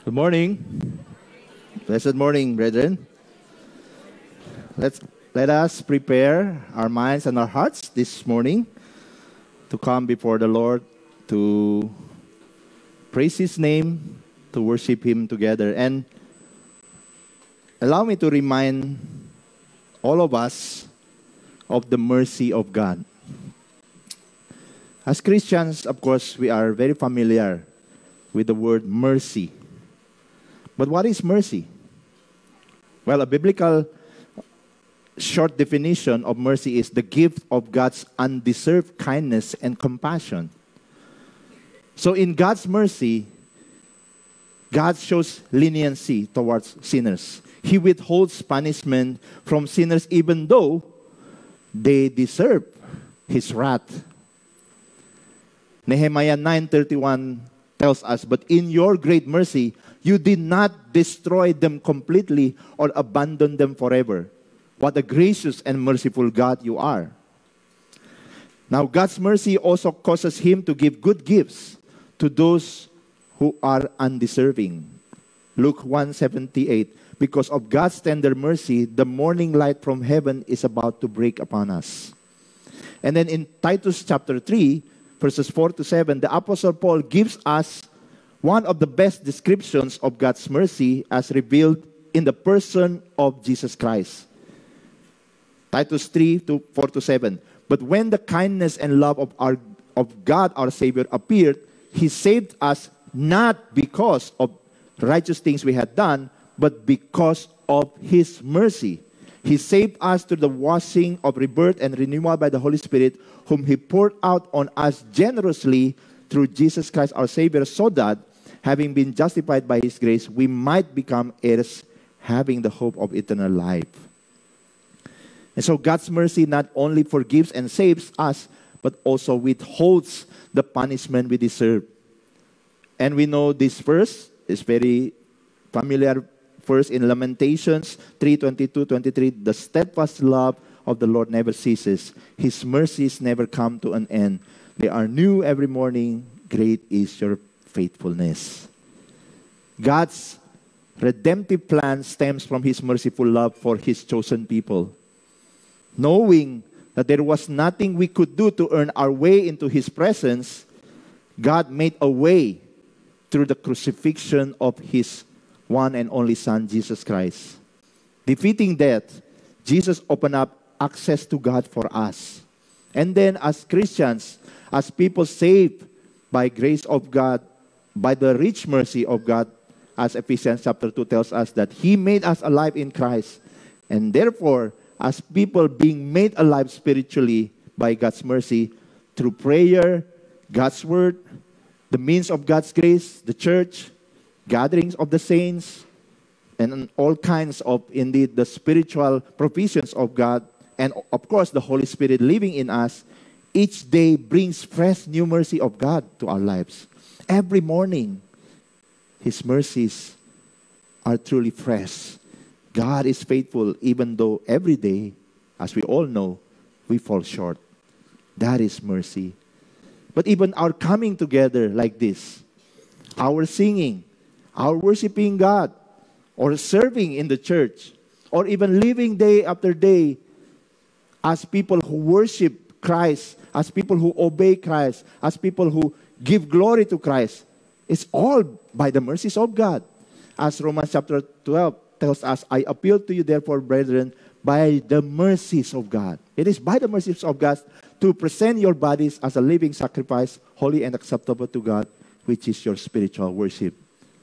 Good morning. Blessed morning, brethren. Let's let us prepare our minds and our hearts this morning to come before the Lord to praise his name, to worship him together. And allow me to remind all of us of the mercy of God. As Christians, of course, we are very familiar with the word mercy. But what is mercy? Well, a biblical short definition of mercy is the gift of God's undeserved kindness and compassion. So, in God's mercy, God shows leniency towards sinners. He withholds punishment from sinners even though they deserve his wrath. Nehemiah 9:31 tells us, "But in your great mercy you did not destroy them completely or abandon them forever. What a gracious and merciful God you are. Now, God's mercy also causes Him to give good gifts to those who are undeserving. Luke 178 Because of God's tender mercy, the morning light from heaven is about to break upon us. And then in Titus chapter 3, verses 4 to 7, the Apostle Paul gives us one of the best descriptions of God's mercy as revealed in the person of Jesus Christ. Titus 3 to 4 to 7. But when the kindness and love of our of God our Savior appeared, He saved us not because of righteous things we had done, but because of His mercy. He saved us through the washing of rebirth and renewal by the Holy Spirit, whom He poured out on us generously through Jesus Christ our Savior, so that having been justified by his grace, we might become heirs, having the hope of eternal life. And so God's mercy not only forgives and saves us, but also withholds the punishment we deserve. And we know this verse is very familiar verse in Lamentations 3:22, 23. The steadfast love of the Lord never ceases. His mercies never come to an end. They are new every morning. Great is your faithfulness. God's redemptive plan stems from His merciful love for His chosen people. Knowing that there was nothing we could do to earn our way into His presence, God made a way through the crucifixion of His one and only Son, Jesus Christ. Defeating death, Jesus opened up access to God for us. And then, as Christians, as people saved by grace of God, by the rich mercy of God, as Ephesians chapter 2 tells us, that He made us alive in Christ. And therefore, as people being made alive spiritually by God's mercy through prayer, God's word, the means of God's grace, the church, gatherings of the saints, and all kinds of, indeed, the spiritual provisions of God, and of course, the Holy Spirit living in us, each day brings fresh new mercy of God to our lives. Every morning, His mercies are truly fresh. God is faithful even though every day, as we all know, we fall short. That is mercy. But even our coming together like this, our singing, our worshiping God, or serving in the church, or even living day after day as people who worship Christ, as people who obey Christ, as people who give glory to Christ. It's all by the mercies of God. As Romans chapter 12 tells us, I appeal to you, therefore, brethren, by the mercies of God. It is by the mercies of God to present your bodies as a living sacrifice, holy and acceptable to God, which is your spiritual worship.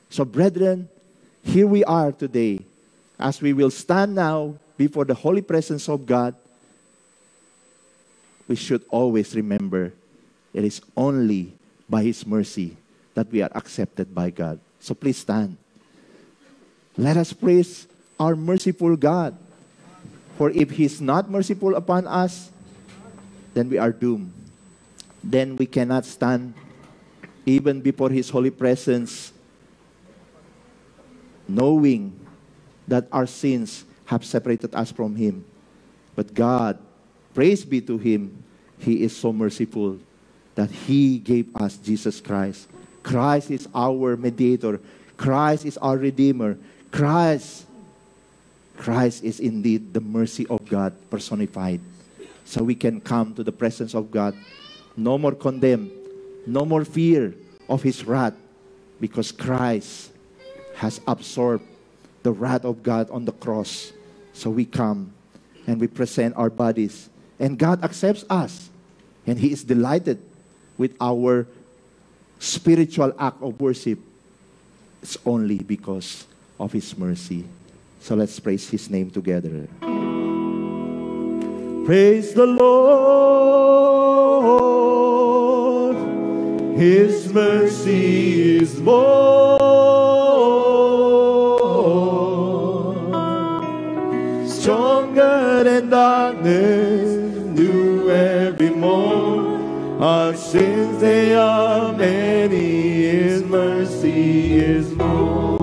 So, brethren, here we are today as we will stand now before the holy presence of God. We should always remember it is only by His mercy that we are accepted by God. So please stand. Let us praise our merciful God. For if He's not merciful upon us, then we are doomed. Then we cannot stand even before His holy presence, knowing that our sins have separated us from Him. But God, praise be to Him, He is so merciful that He gave us Jesus Christ. Christ is our mediator. Christ is our Redeemer. Christ, Christ is indeed the mercy of God personified. So we can come to the presence of God, no more condemned, no more fear of His wrath, because Christ has absorbed the wrath of God on the cross. So we come and we present our bodies, and God accepts us, and He is delighted with our spiritual act of worship. It's only because of His mercy. So let's praise His name together. Praise the Lord. His mercy is more. Stronger than darkness, new every morn. Our sins, they are many. His mercy is more.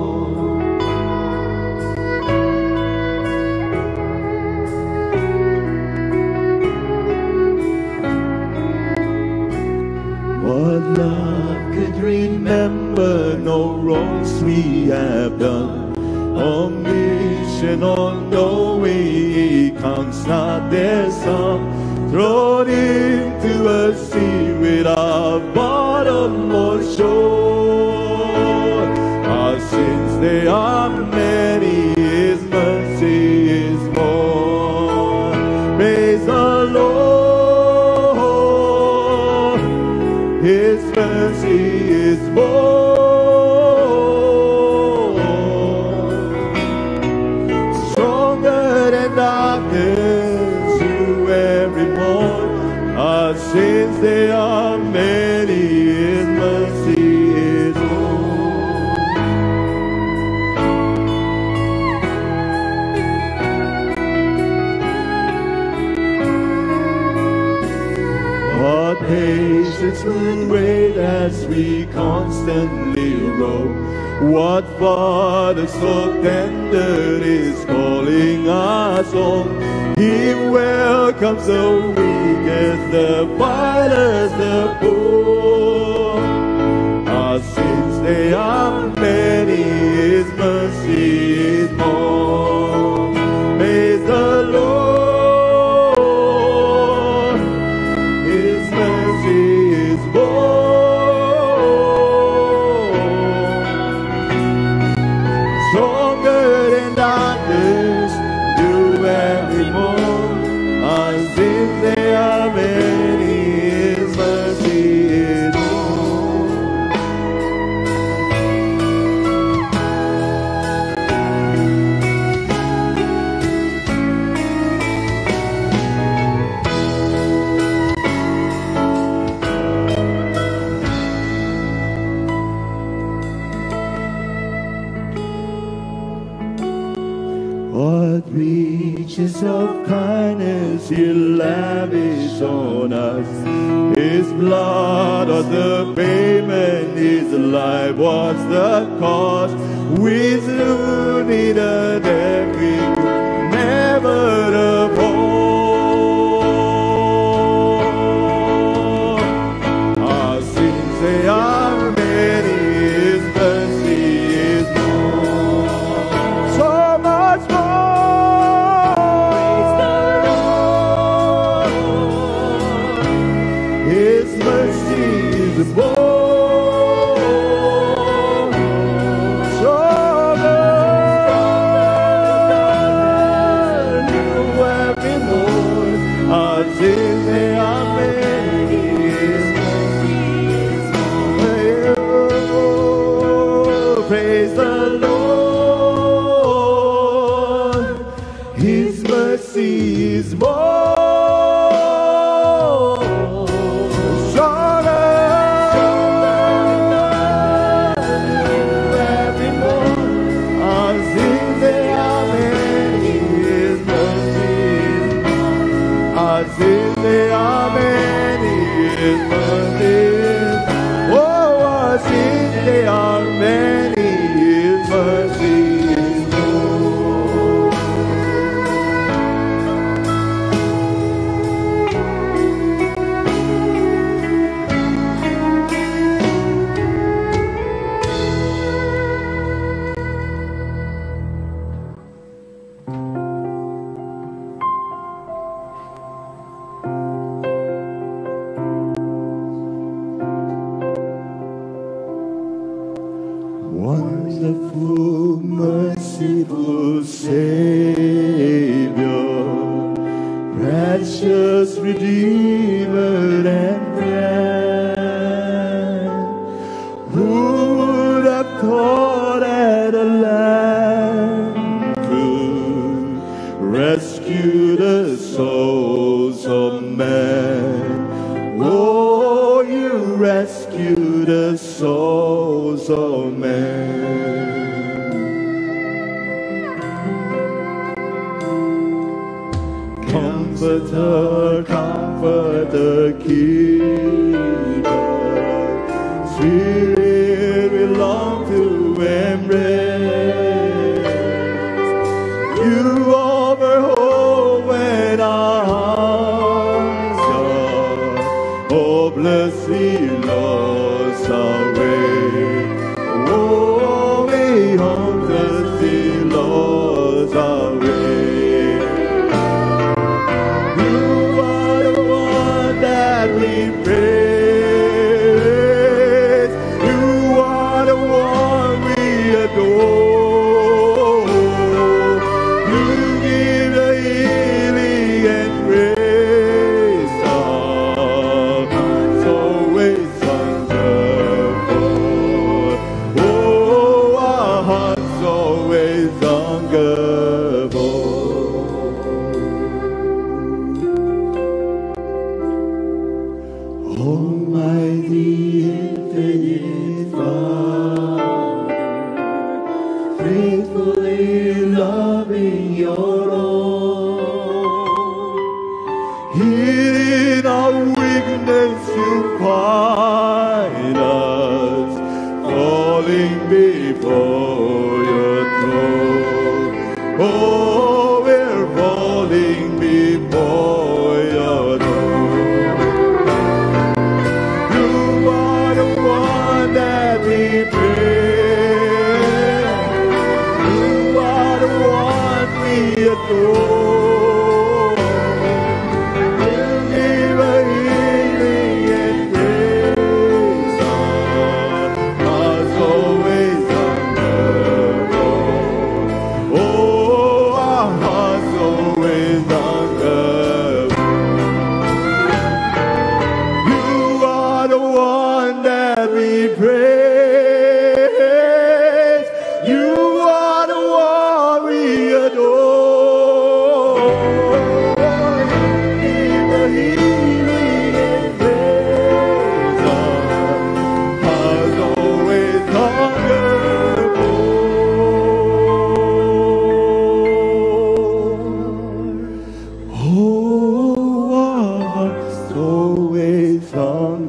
What love could remember no wrongs we have done. Omniscient, all-knowing, He counts not their sum. Thrown into a sea without bottom or shore. Our sins, they are many, His mercy is more. Praise the Lord. His mercy is more. They are many. His mercy is more. What patience will wait as we constantly row. What Father so tender is calling us home. He welcomes the weak as the fathers, the poor. Our sins, they are many, His mercy is more. Praise the Lord. Kindness He lavish on us. His blood was the payment, His life was the cost. We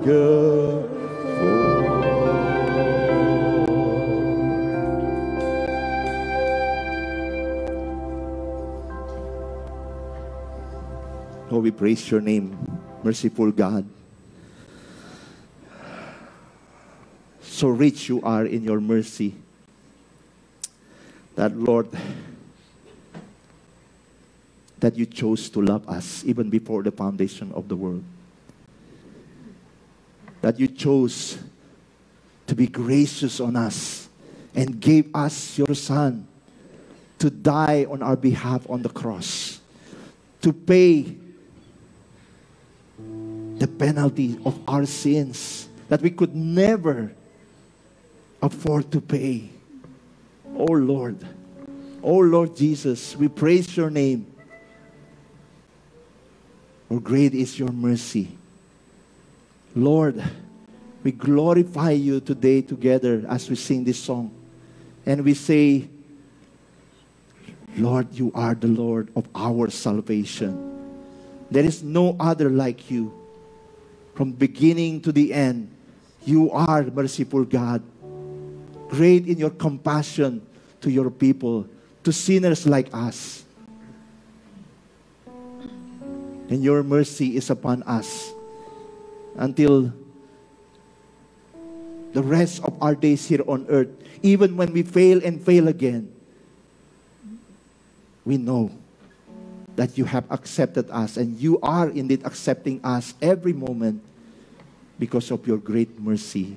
for. We praise your name, merciful God. So rich you are in your mercy. That, Lord, that you chose to love us even before the foundation of the world. That you chose to be gracious on us and gave us your Son to die on our behalf on the cross, to pay the penalty of our sins that we could never afford to pay. Oh Lord, oh Lord Jesus, we praise your name. For great is your mercy. Lord, we glorify you today together as we sing this song. And we say, Lord, you are the Lord of our salvation. There is no other like you. From beginning to the end, you are merciful God. Great in your compassion to your people, to sinners like us. And your mercy is upon us until the rest of our days here on earth. Even when we fail and fail again, we know that you have accepted us and you are indeed accepting us every moment because of your great mercy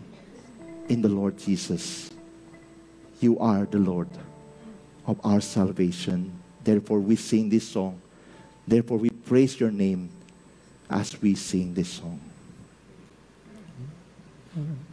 in the Lord Jesus. You are the Lord of our salvation. Therefore, we sing this song. Therefore, we praise your name as we sing this song. Thank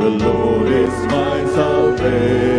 The Lord is my salvation.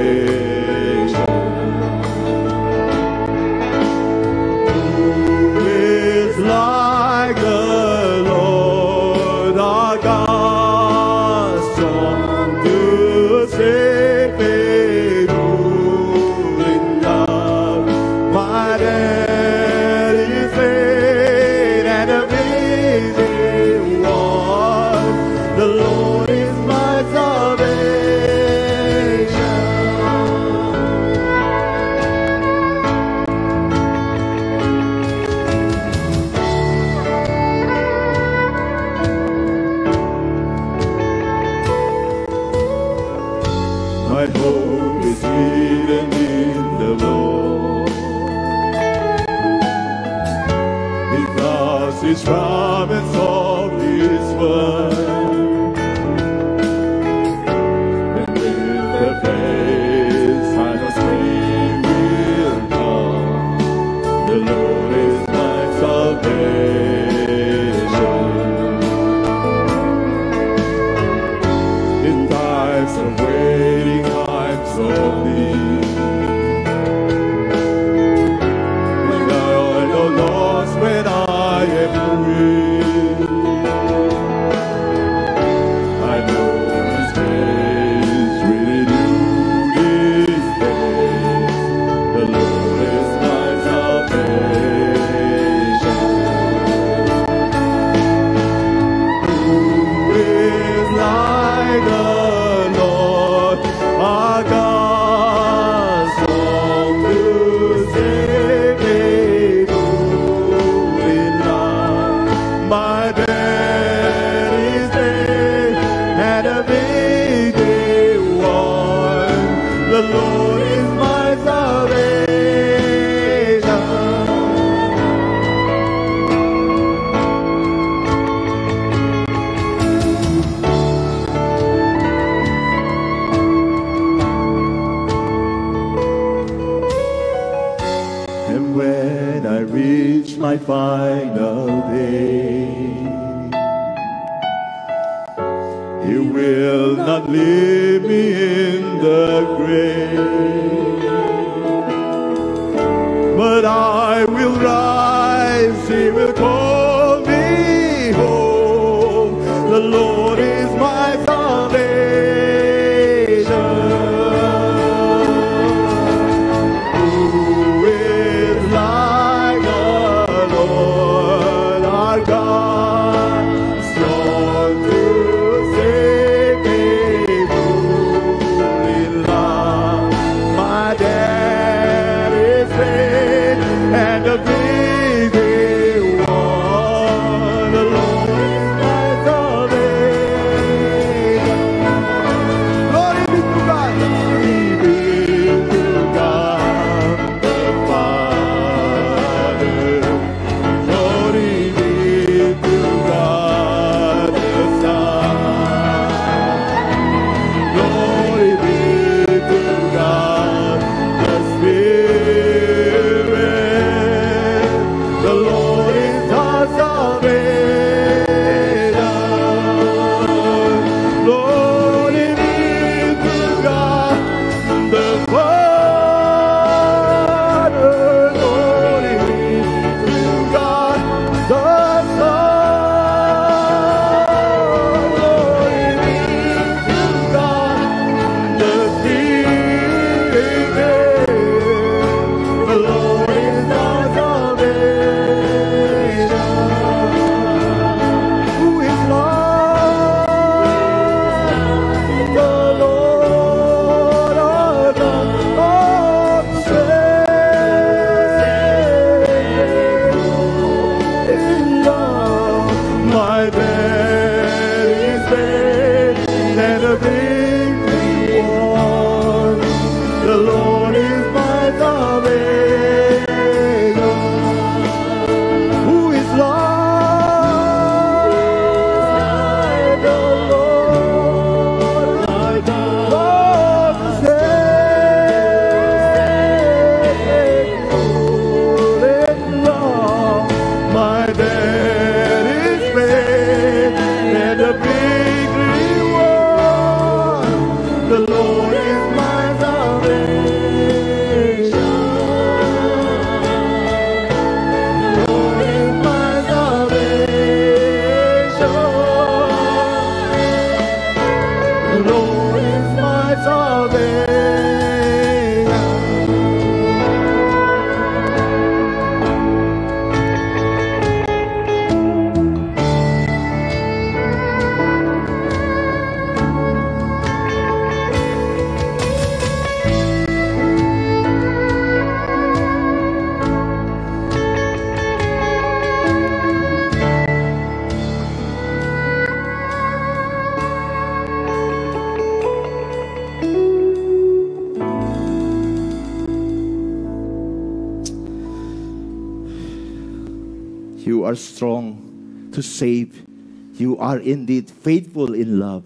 Are indeed faithful in love.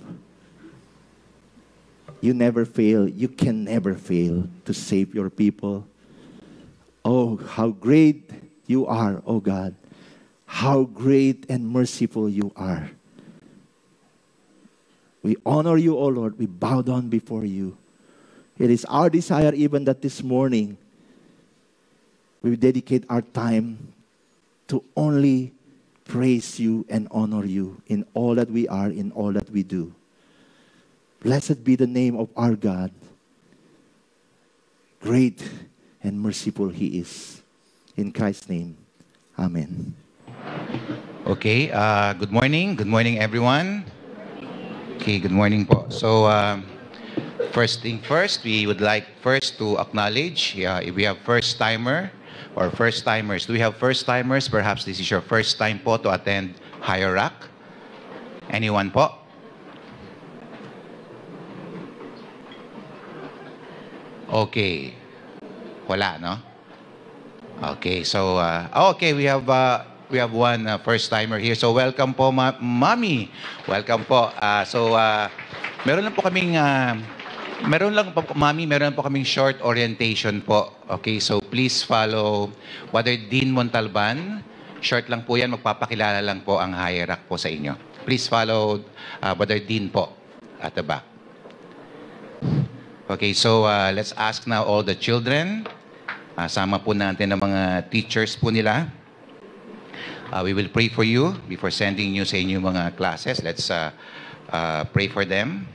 You never fail. You can never fail to save your people. Oh, how great you are, oh God. How great and merciful you are. We honor you, O Lord. We bow down before you. It is our desire, even that this morning, we dedicate our time to only praise you and honor you in all that we are, in all that we do. Blessed be the name of our God. Great and merciful He is. In Christ's name, Amen. Okay, uh, good morning. Good morning, everyone. Okay, good morning po. So, uh, first thing first, we would like first to acknowledge uh, if we have first-timer or first-timers. Do we have first-timers? Perhaps this is your first time po to attend Higher Rock. Anyone po? Okay. Wala, no? Okay, so uh, oh, okay, we have uh, we have one uh, first timer here. So welcome po, ma- Mami. Welcome po. Uh, so uh, meron lang po kaming uh, meron lang po Mami, meron po kaming short orientation po. Okay, so please follow Brother Dean Montalban. Short lang po 'yan, magpapakilala lang po ang hierarch po sa inyo. Please follow uh, Brother Dean po at the back. Okay, so uh, let's ask now all the children. Uh, sama po natin ng mga teachers po nila. Uh, we will pray for you before sending you sa inyong mga classes. Let's uh, uh, pray for them.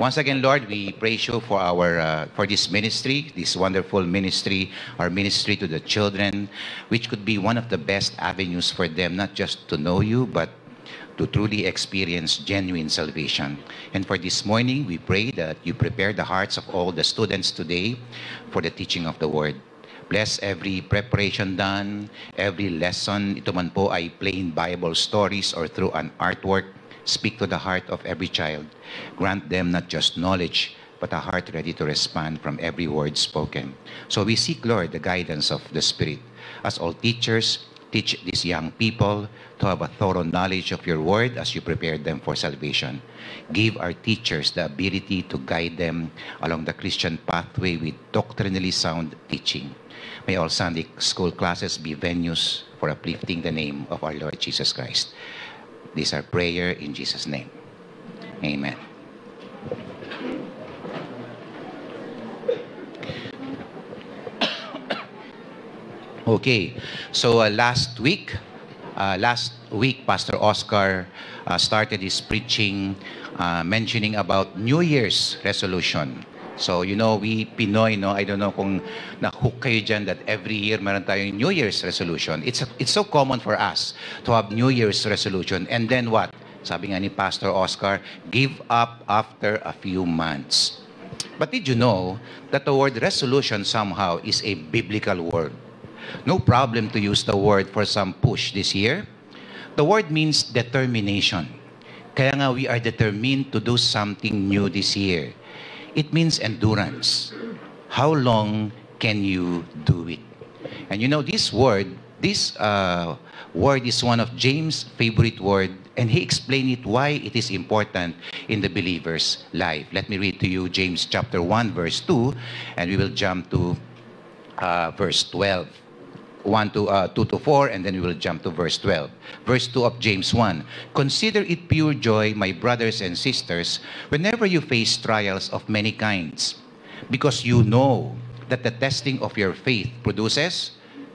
Once again, Lord, we praise you for our uh, for this ministry, this wonderful ministry, our ministry to the children, which could be one of the best avenues for them, not just to know you, but to truly experience genuine salvation. And for this morning, we pray that you prepare the hearts of all the students today for the teaching of the Word. Bless every preparation done, every lesson. Ito man po ay plain Bible stories or through an artwork. Speak to the heart of every child. Grant them not just knowledge, but a heart ready to respond from every word spoken. So we seek, Lord, the guidance of the Spirit. As all teachers, teach these young people to have a thorough knowledge of your word as you prepare them for salvation. Give our teachers the ability to guide them along the Christian pathway with doctrinally sound teaching. May all Sunday school classes be venues for uplifting the name of our Lord Jesus Christ. This is our prayer in Jesus' name. Amen. Okay, so uh, last week, uh, last week, Pastor Oscar uh, started his preaching uh, mentioning about New Year's resolution. So, you know, we Pinoy, no, I don't know kung na-hook kayo dyan that every year meron tayong New Year's resolution. It's, it's so common for us to have New Year's resolution. And then what? Sabi nga ni Pastor Oscar, give up after a few months. But did you know that the word resolution somehow is a biblical word? No problem to use the word for some push this year. The word means determination. Kaya nga we are determined to do something new this year. It means endurance. How long can you do it? And you know, this word, this uh, word is one of James' favorite word, and he explained it why it is important in the believer's life. Let me read to you James chapter 1, verse 2, and we will jump to uh, verse 12. 1 to uh, 2 to 4 and then we will jump to verse 12 verse 2 of james 1 consider it pure joy my brothers and sisters whenever you face trials of many kinds because you know that the testing of your faith produces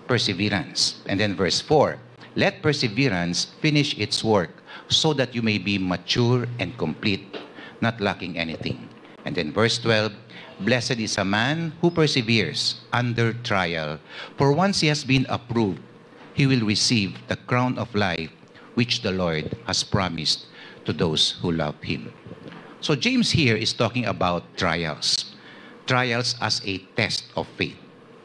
perseverance. And then verse 4 let perseverance finish its work so that you may be mature and complete not lacking anything. And then verse 12 Blessed is a man who perseveres under trial, for once he has been approved, he will receive the crown of life which the Lord has promised to those who love him. So James here is talking about trials. Trials as a test of faith.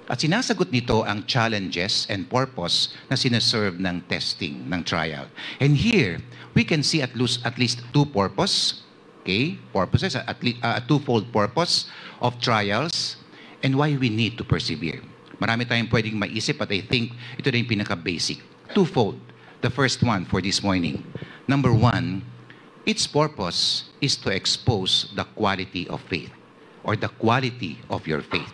At sinasagot nito ang challenges and purpose na sineserve ng testing, ng trial. And here, we can see at least, at least two purpose okay, purposes, at least, uh, a twofold purpose of trials and why we need to persevere. Marami tayong pwedeng maisip but I think ito na yung pinaka-basic. Twofold. The first one for this morning. Number one, its purpose is to expose the quality of faith or the quality of your faith.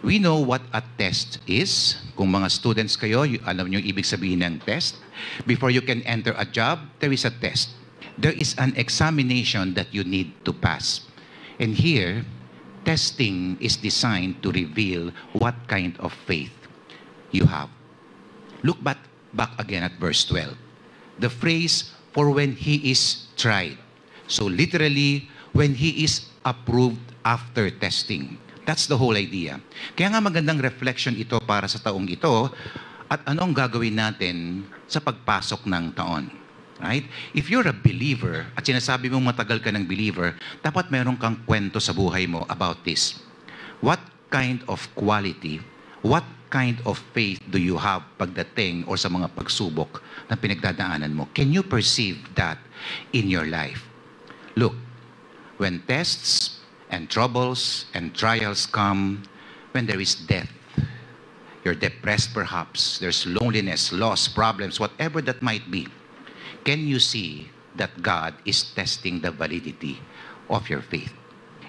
We know what a test is. Kung mga students kayo, alam niyo ibig sabihin ng test. Before you can enter a job, there is a test there is an examination that you need to pass. And here, testing is designed to reveal what kind of faith you have. Look back, back again at verse 12. The phrase, for when he is tried. So literally, when he is approved after testing. That's the whole idea. Kaya nga magandang reflection ito para sa taong ito at anong gagawin natin sa pagpasok ng taon. Right? If you're a believer at sinasabi mong matagal ka ng believer, dapat meron kang kwento sa buhay mo about this. What kind of quality, what kind of faith do you have pagdating or sa mga pagsubok na pinagdadaanan mo? Can you perceive that in your life? Look, when tests and troubles and trials come, when there is death, you're depressed perhaps, there's loneliness, loss, problems, whatever that might be, can you see that God is testing the validity of your faith?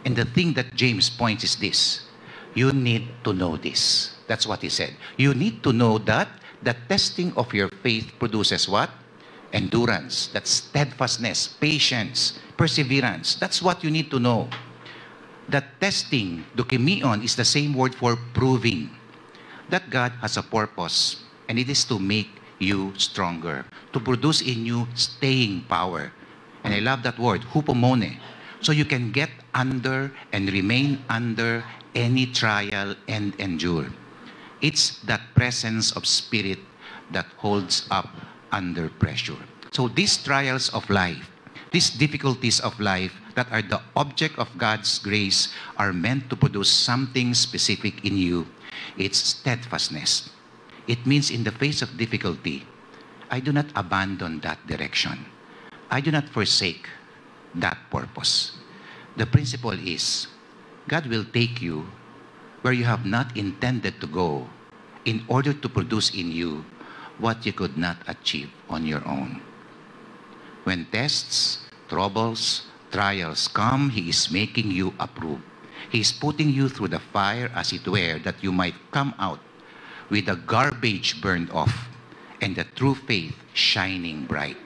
And the thing that James points is this you need to know this. That's what he said. You need to know that the testing of your faith produces what? Endurance. That's steadfastness, patience, perseverance. That's what you need to know. That testing, dukemion, is the same word for proving that God has a purpose, and it is to make you stronger, to produce in you staying power. And I love that word, hupomone. So you can get under and remain under any trial and endure. It's that presence of spirit that holds up under pressure. So these trials of life, these difficulties of life that are the object of God's grace are meant to produce something specific in you. It's steadfastness. It means in the face of difficulty, I do not abandon that direction. I do not forsake that purpose. The principle is God will take you where you have not intended to go in order to produce in you what you could not achieve on your own. When tests, troubles, trials come, He is making you approve. He is putting you through the fire, as it were, that you might come out with the garbage burned off and the true faith shining bright.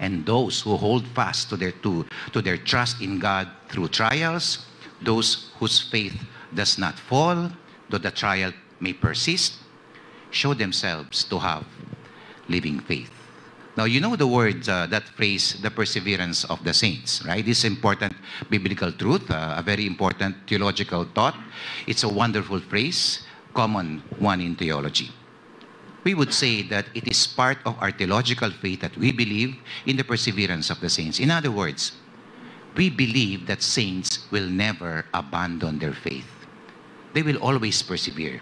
And those who hold fast to their, to, to their trust in God through trials, those whose faith does not fall, though the trial may persist, show themselves to have living faith. Now, you know the word, uh, that phrase, the perseverance of the saints, right? This important biblical truth, uh, a very important theological thought. It's a wonderful phrase common one in theology. We would say that it is part of our theological faith that we believe in the perseverance of the saints. In other words, we believe that saints will never abandon their faith. They will always persevere,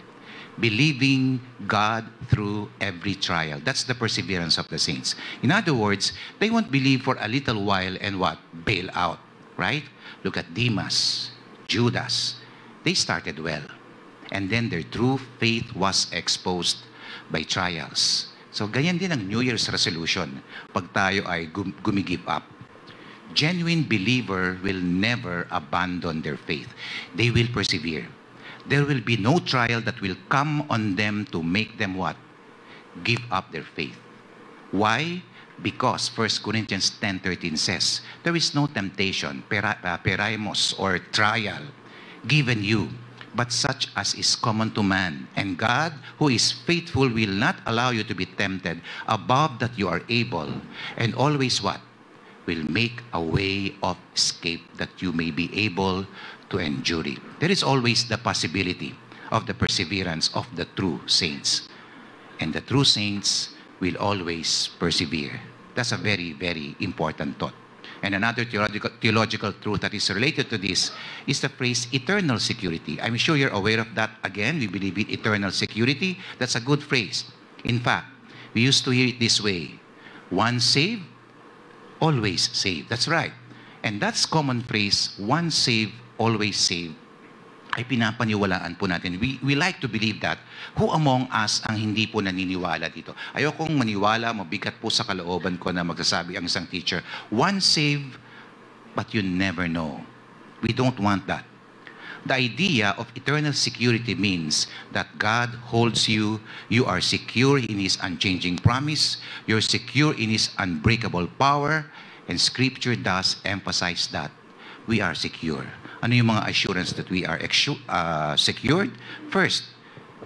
believing God through every trial. That's the perseverance of the saints. In other words, they won't believe for a little while and what? Bail out. right? Look at Demas, Judas. They started well. And then their true faith was exposed by trials. So, ganyan din ang New Year's resolution pag tayo ay gum- gumigive up. Genuine believer will never abandon their faith. They will persevere. There will be no trial that will come on them to make them what? Give up their faith. Why? Because 1 Corinthians 10.13 says, There is no temptation, uh, peraimos, or trial given you, but such as is common to man. And God, who is faithful, will not allow you to be tempted above that you are able. And always what? Will make a way of escape that you may be able to endure it. There is always the possibility of the perseverance of the true saints. And the true saints will always persevere. That's a very, very important thought. And another theological, theological truth that is related to this is the phrase eternal security. I'm sure you're aware of that. Again, we believe in eternal security. That's a good phrase. In fact, we used to hear it this way once saved, always saved. That's right. And that's common phrase, once saved, always saved, ay pinapaniwalaan po natin. We, we like to believe that. Who among us ang hindi po naniniwala dito? Ayokong maniwala, mabigat po sa kalooban ko na magsasabi ang isang teacher, once saved, but you never know. We don't want that. The idea of eternal security means that God holds you, you are secure in His unchanging promise, you're secure in His unbreakable power, and Scripture does emphasize that we are secure. Ano yung mga assurance that we are uh, secured? First,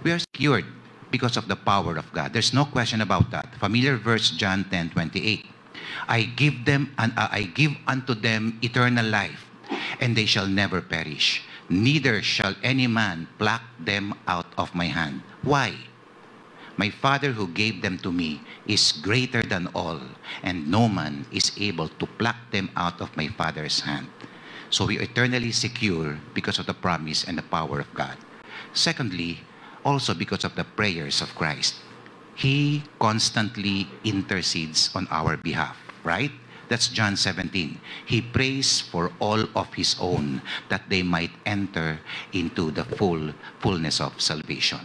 we are secured because of the power of God. There's no question about that. Familiar verse John 10, 28. I give them and uh, I give unto them eternal life, and they shall never perish. Neither shall any man pluck them out of my hand. Why? My Father who gave them to me is greater than all, and no man is able to pluck them out of my Father's hand. So we are eternally secure because of the promise and the power of God. Secondly, also because of the prayers of Christ. He constantly intercedes on our behalf, right? That's John 17. He prays for all of his own that they might enter into the full fullness of salvation.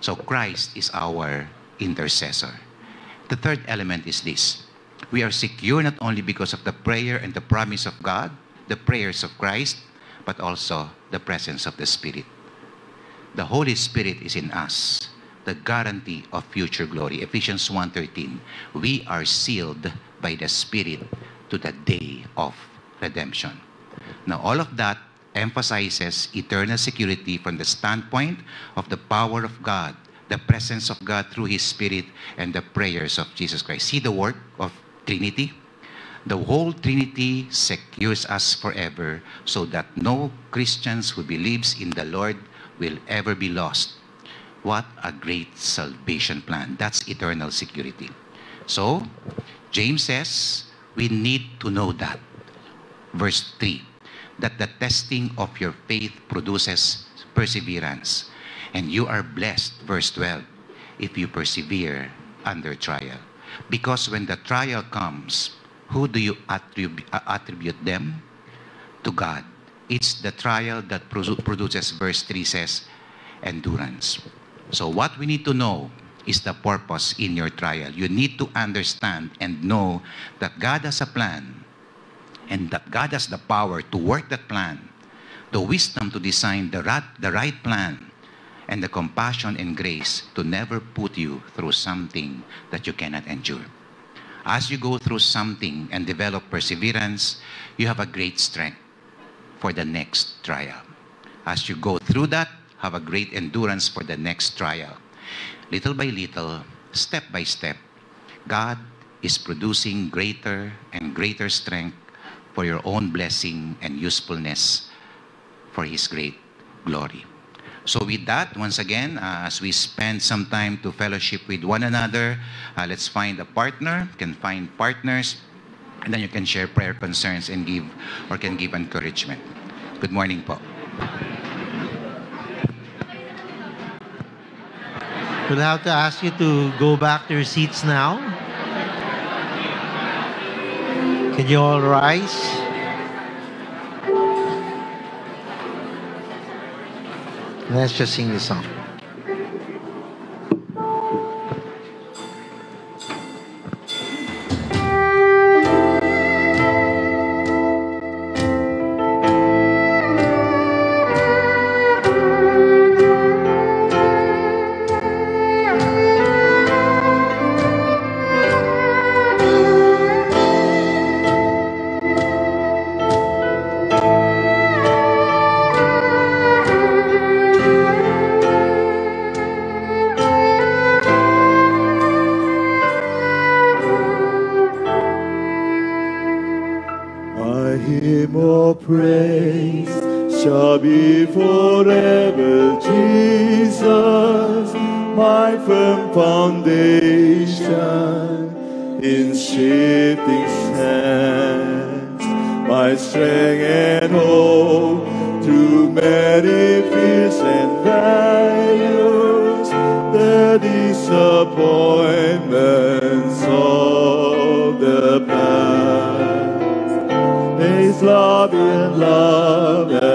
So Christ is our intercessor. The third element is this. We are secure not only because of the prayer and the promise of God, the prayers of Christ, but also the presence of the Spirit. The Holy Spirit is in us, the guarantee of future glory. Ephesians 1:13. We are sealed by the Spirit to the day of redemption. Now, all of that emphasizes eternal security from the standpoint of the power of God, the presence of God through His Spirit, and the prayers of Jesus Christ. See the work of Trinity? The whole Trinity secures us forever so that no Christians who believes in the Lord will ever be lost. What a great salvation plan. That's eternal security. So, James says, we need to know that. Verse 3 that the testing of your faith produces perseverance. And you are blessed, verse 12, if you persevere under trial. Because when the trial comes, who do you attribute, uh, attribute them? To God. It's the trial that produces, verse 3 says, endurance. So, what we need to know is the purpose in your trial. You need to understand and know that God has a plan and that God has the power to work that plan, the wisdom to design the right, the right plan, and the compassion and grace to never put you through something that you cannot endure. As you go through something and develop perseverance, you have a great strength for the next trial. As you go through that, have a great endurance for the next trial. Little by little, step by step, God is producing greater and greater strength for your own blessing and usefulness for His great glory. So, with that, once again, uh, as we spend some time to fellowship with one another, uh, let's find a partner, can find partners, and then you can share prayer concerns and give or can give encouragement. Good morning po. We'll have to ask you to go back to your seats now. Can you all rise? Let's just sing this song. your praise shall be forever, Jesus, my firm foundation. In shifting sands, my strength and hope through many fears and values, the disappointments of in love.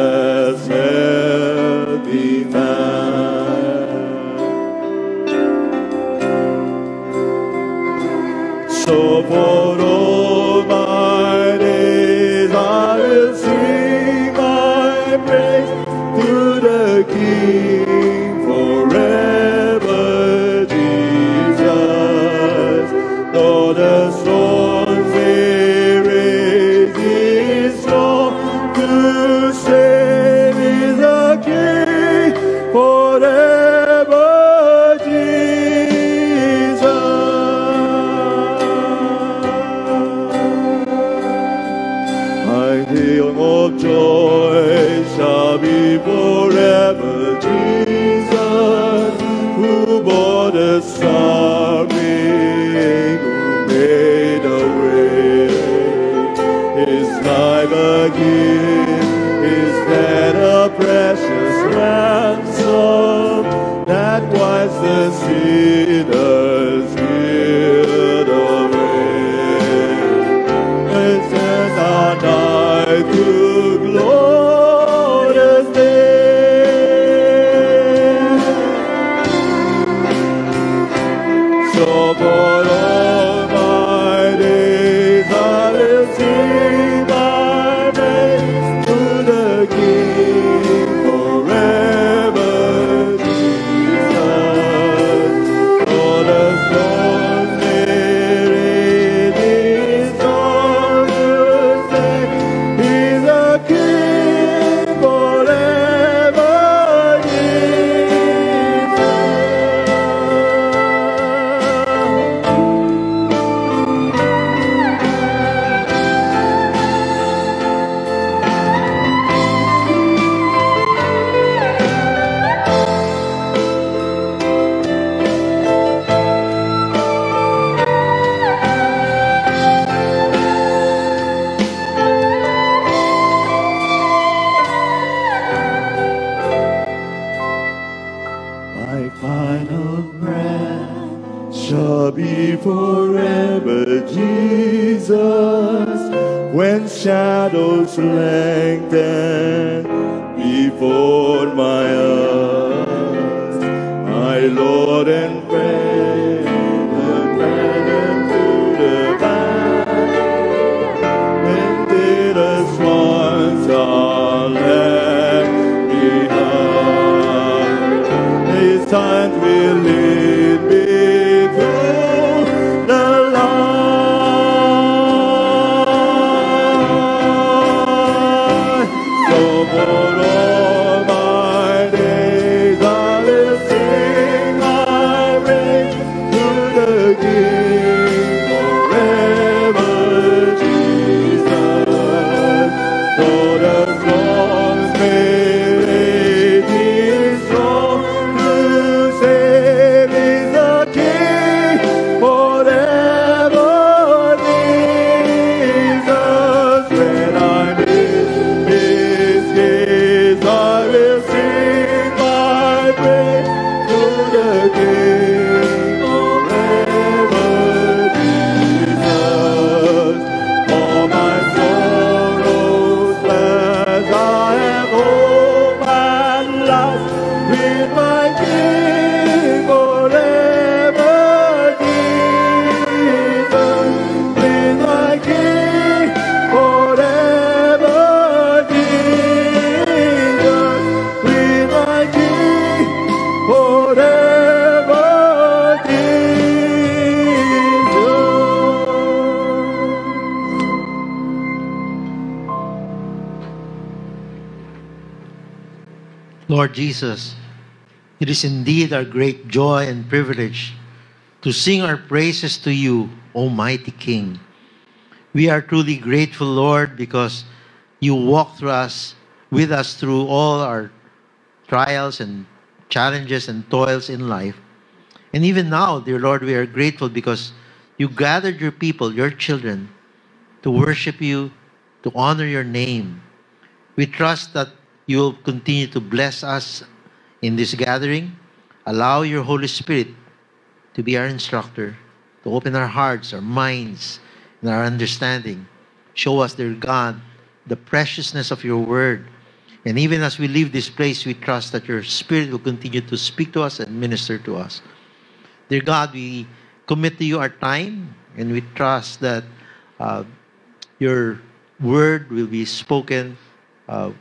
Zeit will in Bewegung. Jesus, it is indeed our great joy and privilege to sing our praises to you, Almighty King. We are truly grateful, Lord, because you walk through us, with us through all our trials and challenges and toils in life. And even now, dear Lord, we are grateful because you gathered your people, your children, to worship you, to honor your name. We trust that you will continue to bless us in this gathering. Allow your Holy Spirit to be our instructor, to open our hearts, our minds, and our understanding. Show us, dear God, the preciousness of your word. And even as we leave this place, we trust that your Spirit will continue to speak to us and minister to us. Dear God, we commit to you our time, and we trust that uh, your word will be spoken uh,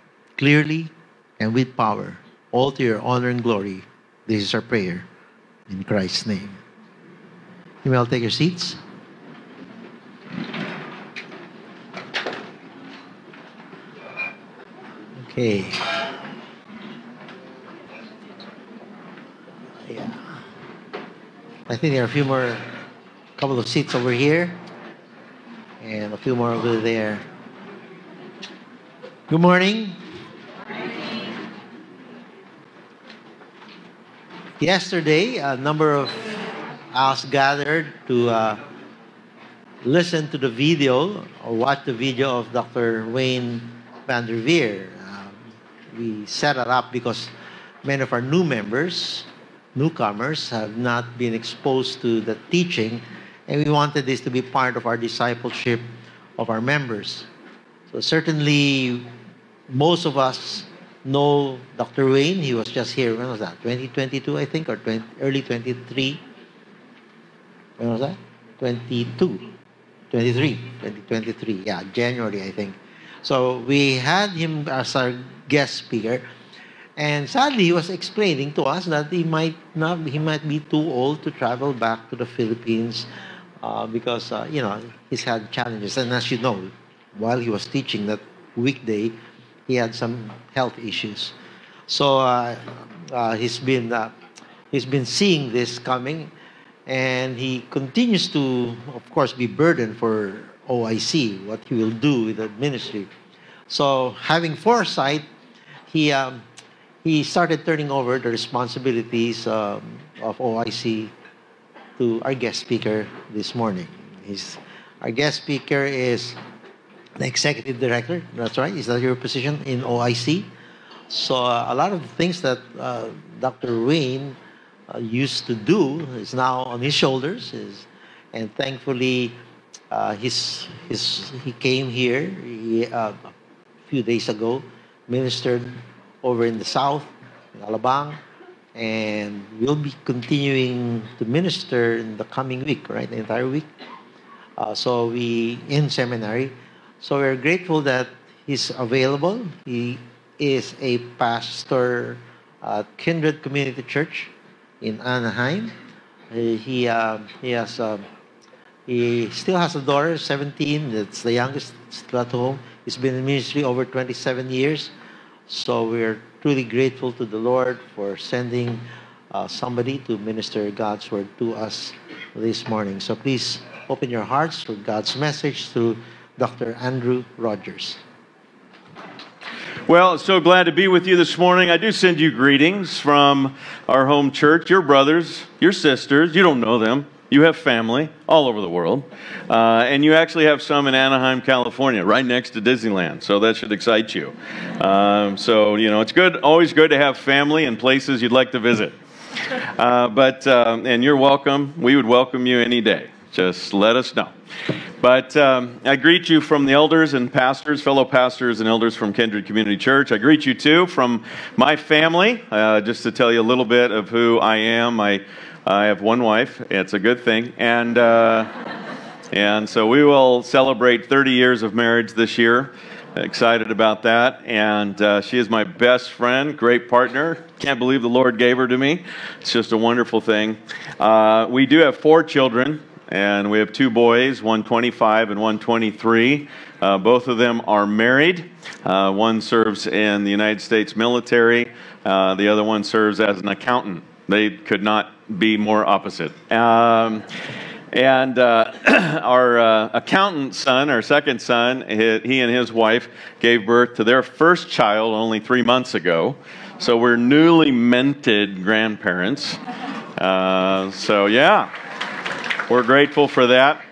clearly and with power, all to your honor and glory. This is our prayer. In Christ's name. You may all take your seats. Okay. Yeah. I think there are a few more, couple of seats over here, and a few more over there. Good morning. Yesterday, a number of us gathered to uh, listen to the video or watch the video of Dr. Wayne Van der Veer. Uh, we set it up because many of our new members, newcomers, have not been exposed to the teaching, and we wanted this to be part of our discipleship of our members. So certainly, most of us know Dr. Wayne. He was just here. When was that? 2022, I think, or 20, early 23. When was that? 22, 23, 2023. Yeah, January, I think. So we had him as our guest speaker. And sadly, he was explaining to us that he might not, he might be too old to travel back to the Philippines uh, because, uh, you know, he's had challenges. And as you know, while he was teaching that weekday, he had some health issues. So uh, uh, he's been uh, he's been seeing this coming, and he continues to, of course, be burdened for OIC, what he will do with the ministry. So having foresight, he um, he started turning over the responsibilities um, of OIC to our guest speaker this morning. He's, our guest speaker is the executive director. That's right. Is that your position in OIC? So uh, a lot of the things that uh, Dr. Wayne uh, used to do is now on his shoulders. Is, and thankfully, uh, his, his, he came here he, uh, a few days ago, ministered over in the south, in Alabang, and we'll be continuing to minister in the coming week, right? The entire week. Uh, so we in seminary. So we're grateful that he's available. He is a pastor at Kindred Community Church in Anaheim. Uh, he uh, he has uh, he still has a daughter, 17. That's the youngest still at home. He's been in ministry over 27 years. So we're truly grateful to the Lord for sending uh, somebody to minister God's word to us this morning. So please open your hearts for God's message through Dr. Andrew Rogers. Well, so glad to be with you this morning. I do send you greetings from our home church, your brothers, your sisters. You don't know them. You have family all over the world. Uh, and you actually have some in Anaheim, California, right next to Disneyland. So that should excite you. Um, so, you know, it's good, always good to have family and places you'd like to visit. Uh, but, um, and you're welcome. We would welcome you any day. Just let us know. But um, I greet you from the elders and pastors, fellow pastors and elders from Kindred Community Church. I greet you too from my family. Uh, just to tell you a little bit of who I am, I, I have one wife. It's a good thing. And, uh, and so we will celebrate 30 years of marriage this year. Excited about that. And uh, she is my best friend, great partner. Can't believe the Lord gave her to me. It's just a wonderful thing. Uh, we do have four children and we have two boys, one 25 and 123. Uh, both of them are married. Uh, one serves in the United States military, uh, the other one serves as an accountant. They could not be more opposite. Um, and uh, our uh, accountant son, our second son, he and his wife gave birth to their first child only three months ago. So we're newly minted grandparents. Uh, so, yeah, we're grateful for that.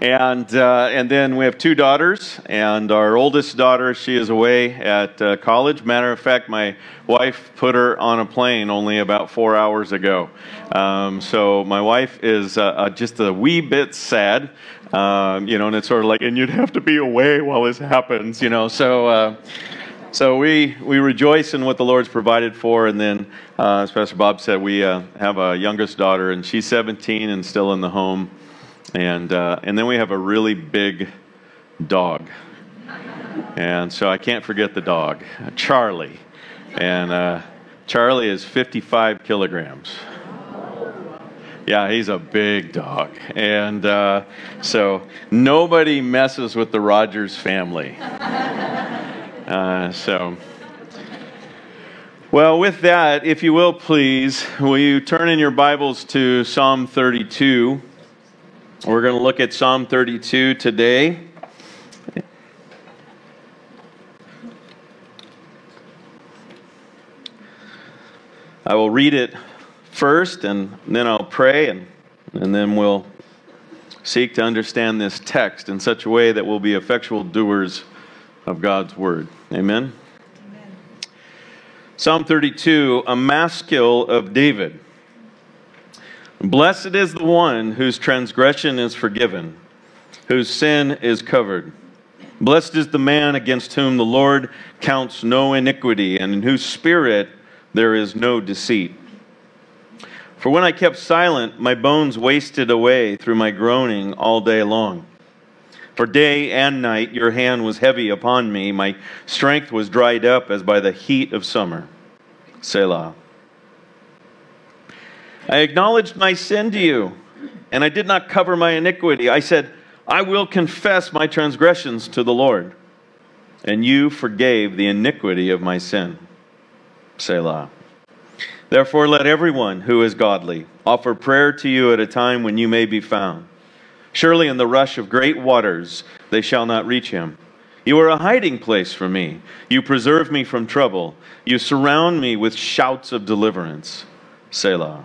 And, uh, and then we have two daughters, and our oldest daughter, she is away at uh, college. Matter of fact, my wife put her on a plane only about four hours ago. Um, so my wife is uh, uh just a wee bit sad, um, you know, and it's sort of like, and you'd have to be away while this happens, you know. So, uh, so we, we rejoice in what the Lord's provided for. And then, uh, as Pastor Bob said, we have a youngest daughter, and she's 17 and still in the home. And, uh, and then we have a really big dog. And so I can't forget the dog, Charlie. And uh, Charlie is 55 kilograms. Yeah, he's a big dog. And uh, so nobody messes with the Rogers family. Uh, so, well, with that, if you will please, will you turn in your Bibles to Psalm 32? We're going to look at Psalm 32 today. I will read it first and then I'll pray and, and then we'll seek to understand this text in such a way that we'll be effectual doers of God's word. Amen. Psalm 32, a maskil of David. Blessed is the one whose transgression is forgiven, whose sin is covered. Blessed is the man against whom the Lord counts no iniquity, and in whose spirit there is no deceit. For when I kept silent, my bones wasted away through my groaning all day long. For day and night your hand was heavy upon me, my strength was dried up as by the heat of summer. Selah. I acknowledged my sin to you, and I did not cover my iniquity. I said, I will confess my transgressions to the Lord. And you forgave the iniquity of my sin. Selah. Therefore, let everyone who is godly offer prayer to you at a time when you may be found. Surely in the rush of great waters they shall not reach him. You are a hiding place for me. You preserve me from trouble. You surround me with shouts of deliverance. Selah.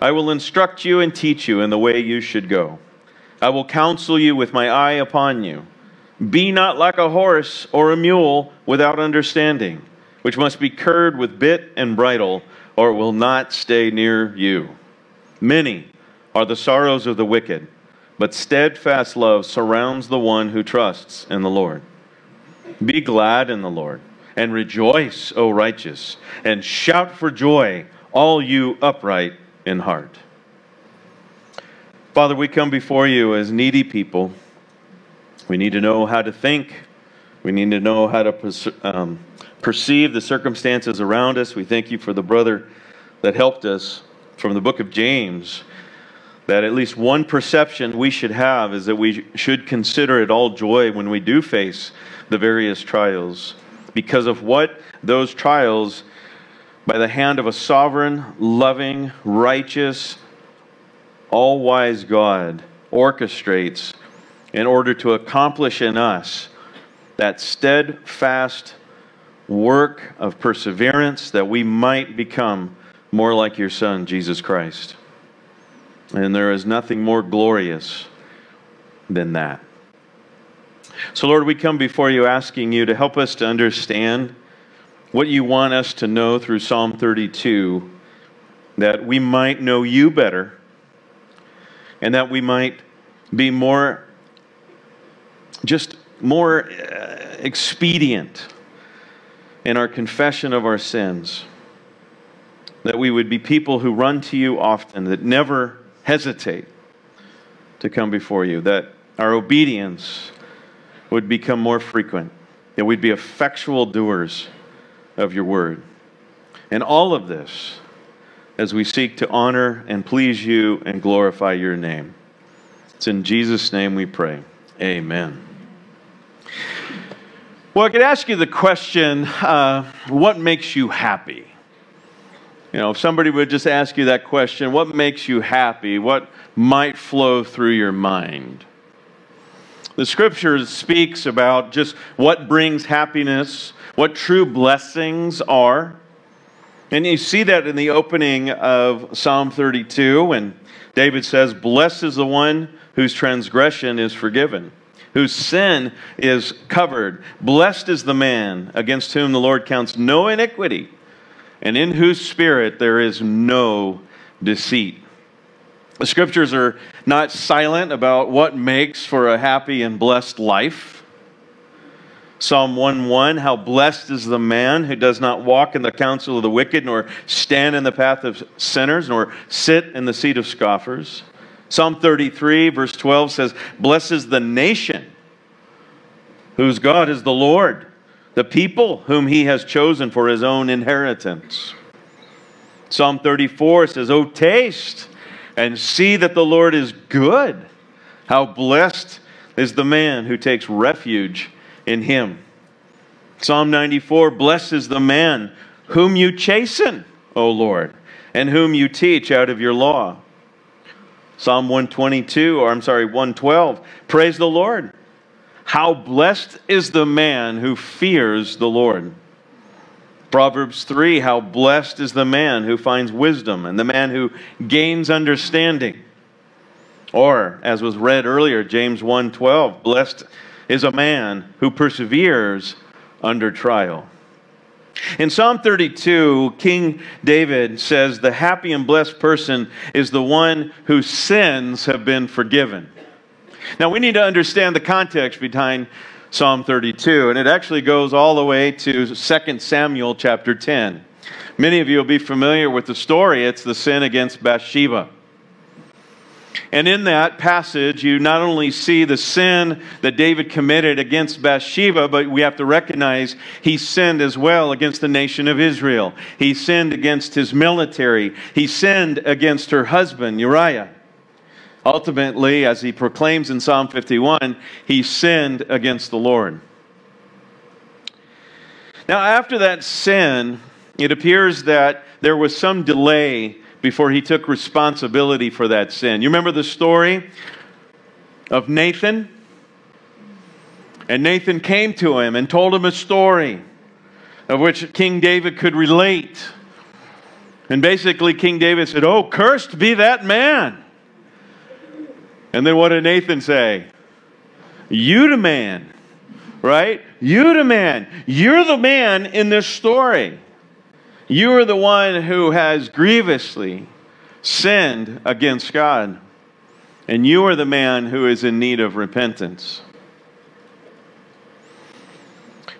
I will instruct you and teach you in the way you should go. I will counsel you with my eye upon you. Be not like a horse or a mule without understanding, which must be curbed with bit and bridle, or it will not stay near you. Many are the sorrows of the wicked, but steadfast love surrounds the one who trusts in the Lord. Be glad in the Lord, and rejoice, O righteous, and shout for joy, all you upright in heart. Father, we come before you as needy people. We need to know how to think. We need to know how to um, perceive the circumstances around us. We thank you for the brother that helped us from the book of James. That at least one perception we should have is that we should consider it all joy when we do face the various trials because of what those trials by the hand of a sovereign, loving, righteous, all wise God orchestrates in order to accomplish in us that steadfast work of perseverance that we might become more like your Son, Jesus Christ. And there is nothing more glorious than that. So, Lord, we come before you asking you to help us to understand what you want us to know through Psalm 32 that we might know you better and that we might be more, just more uh, expedient in our confession of our sins. That we would be people who run to you often, that never hesitate to come before you, that our obedience would become more frequent, that we'd be effectual doers of your word. And all of this as we seek to honor and please you and glorify your name. It's in Jesus' name we pray. Amen. Well, I could ask you the question uh, what makes you happy? You know, if somebody would just ask you that question, what makes you happy? What might flow through your mind? The scripture speaks about just what brings happiness, what true blessings are. And you see that in the opening of Psalm 32 when David says, Blessed is the one whose transgression is forgiven, whose sin is covered. Blessed is the man against whom the Lord counts no iniquity, and in whose spirit there is no deceit. The scriptures are not silent about what makes for a happy and blessed life. Psalm 1:1 How blessed is the man who does not walk in the counsel of the wicked nor stand in the path of sinners nor sit in the seat of scoffers. Psalm 33 verse 12 says, "Blessed is the nation whose God is the Lord, the people whom he has chosen for his own inheritance." Psalm 34 says, "O taste and see that the Lord is good. How blessed is the man who takes refuge in him. Psalm 94 Blessed is the man whom you chasten, O Lord, and whom you teach out of your law. Psalm 122, or I'm sorry, 112 Praise the Lord. How blessed is the man who fears the Lord. Proverbs 3 How blessed is the man who finds wisdom and the man who gains understanding. Or, as was read earlier, James 1:12, blessed is a man who perseveres under trial. In Psalm 32, King David says, The happy and blessed person is the one whose sins have been forgiven. Now, we need to understand the context behind Psalm 32, and it actually goes all the way to 2 Samuel chapter 10. Many of you will be familiar with the story. It's the sin against Bathsheba. And in that passage, you not only see the sin that David committed against Bathsheba, but we have to recognize he sinned as well against the nation of Israel. He sinned against his military. He sinned against her husband, Uriah. Ultimately, as he proclaims in Psalm 51, he sinned against the Lord. Now, after that sin, it appears that there was some delay before he took responsibility for that sin. You remember the story of Nathan? And Nathan came to him and told him a story of which King David could relate. And basically, King David said, Oh, cursed be that man. And then what did Nathan say? You the man, right? You the man. You're the man in this story. You are the one who has grievously sinned against God. And you are the man who is in need of repentance.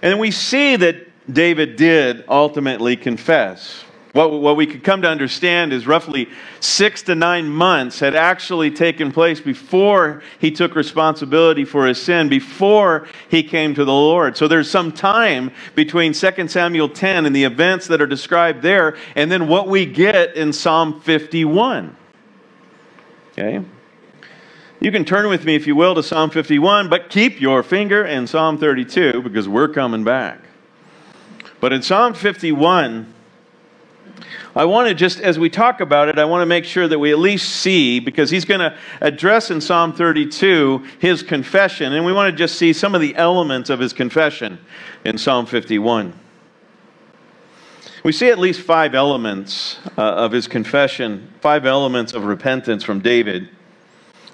And we see that David did ultimately confess. What, what we could come to understand is roughly six to nine months had actually taken place before he took responsibility for his sin, before he came to the Lord. So there's some time between 2 Samuel 10 and the events that are described there, and then what we get in Psalm 51. Okay? You can turn with me, if you will, to Psalm 51, but keep your finger in Psalm 32 because we're coming back. But in Psalm 51, I want to just, as we talk about it, I want to make sure that we at least see, because he's going to address in Psalm 32 his confession, and we want to just see some of the elements of his confession in Psalm 51. We see at least five elements uh, of his confession, five elements of repentance from David.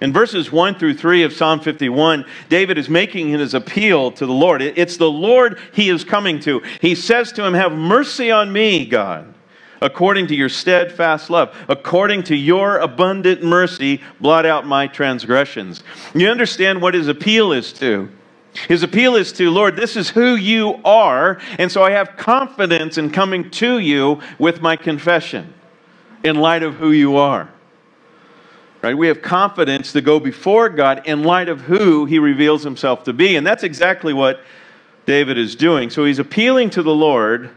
In verses 1 through 3 of Psalm 51, David is making his appeal to the Lord. It's the Lord he is coming to. He says to him, Have mercy on me, God according to your steadfast love, according to your abundant mercy, blot out my transgressions. You understand what his appeal is to. His appeal is to, Lord, this is who you are, and so I have confidence in coming to you with my confession in light of who you are. Right? We have confidence to go before God in light of who he reveals himself to be, and that's exactly what David is doing. So he's appealing to the Lord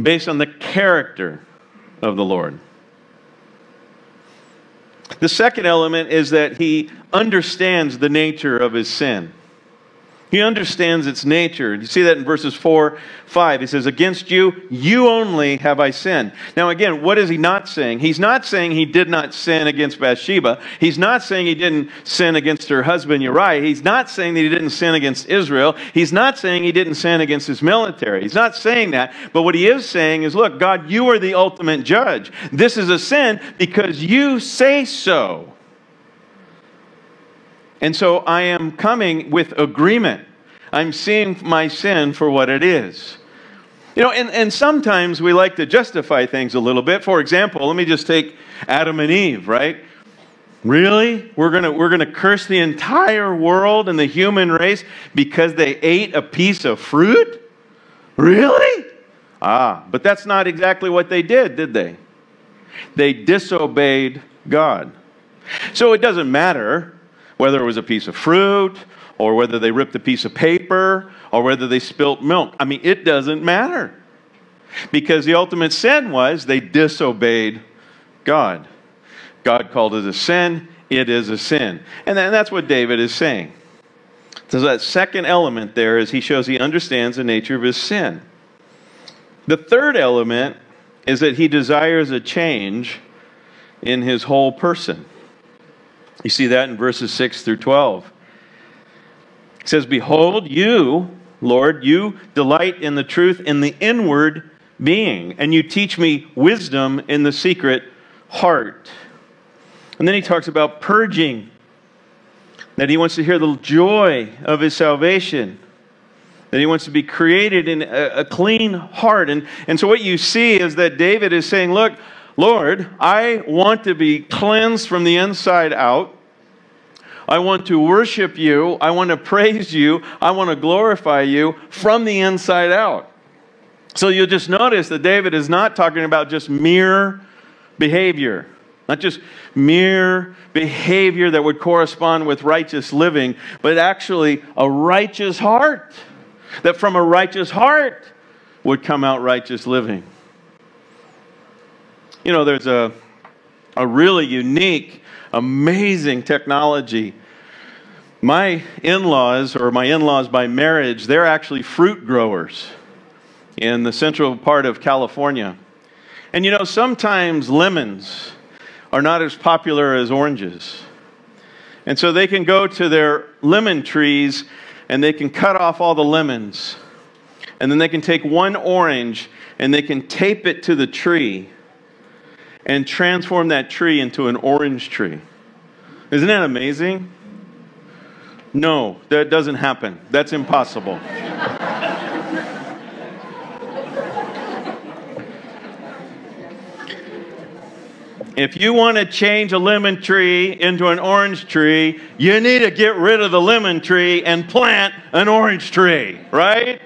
based on the character of the Lord. The second element is that he understands the nature of his sin. He understands its nature. You see that in verses 4, 5. He says, Against you, you only have I sinned. Now, again, what is he not saying? He's not saying he did not sin against Bathsheba. He's not saying he didn't sin against her husband Uriah. He's not saying that he didn't sin against Israel. He's not saying he didn't sin against his military. He's not saying that. But what he is saying is, Look, God, you are the ultimate judge. This is a sin because you say so. And so I am coming with agreement. I'm seeing my sin for what it is. You know, and, and sometimes we like to justify things a little bit. For example, let me just take Adam and Eve, right? Really? We're going we're to curse the entire world and the human race because they ate a piece of fruit? Really? Ah, but that's not exactly what they did, did they? They disobeyed God. So it doesn't matter whether it was a piece of fruit or whether they ripped a piece of paper or whether they spilt milk. I mean, it doesn't matter. Because the ultimate sin was they disobeyed God. God called it a sin, it is a sin. And that's what David is saying. So that second element there is he shows he understands the nature of his sin. The third element is that he desires a change in his whole person. You see that in verses 6 through 12. It says, Behold, you, Lord, you delight in the truth in the inward being, and you teach me wisdom in the secret heart. And then he talks about purging, that he wants to hear the joy of his salvation, that he wants to be created in a, a clean heart. And, and so what you see is that David is saying, Look, Lord, I want to be cleansed from the inside out. I want to worship you. I want to praise you. I want to glorify you from the inside out. So you'll just notice that David is not talking about just mere behavior, not just mere behavior that would correspond with righteous living, but actually a righteous heart. That from a righteous heart would come out righteous living. You know, there's a, a really unique, amazing technology. My in laws, or my in laws by marriage, they're actually fruit growers in the central part of California. And you know, sometimes lemons are not as popular as oranges. And so they can go to their lemon trees and they can cut off all the lemons. And then they can take one orange and they can tape it to the tree and transform that tree into an orange tree. Isn't that amazing? No, that doesn't happen. That's impossible. if you want to change a lemon tree into an orange tree, you need to get rid of the lemon tree and plant an orange tree, right?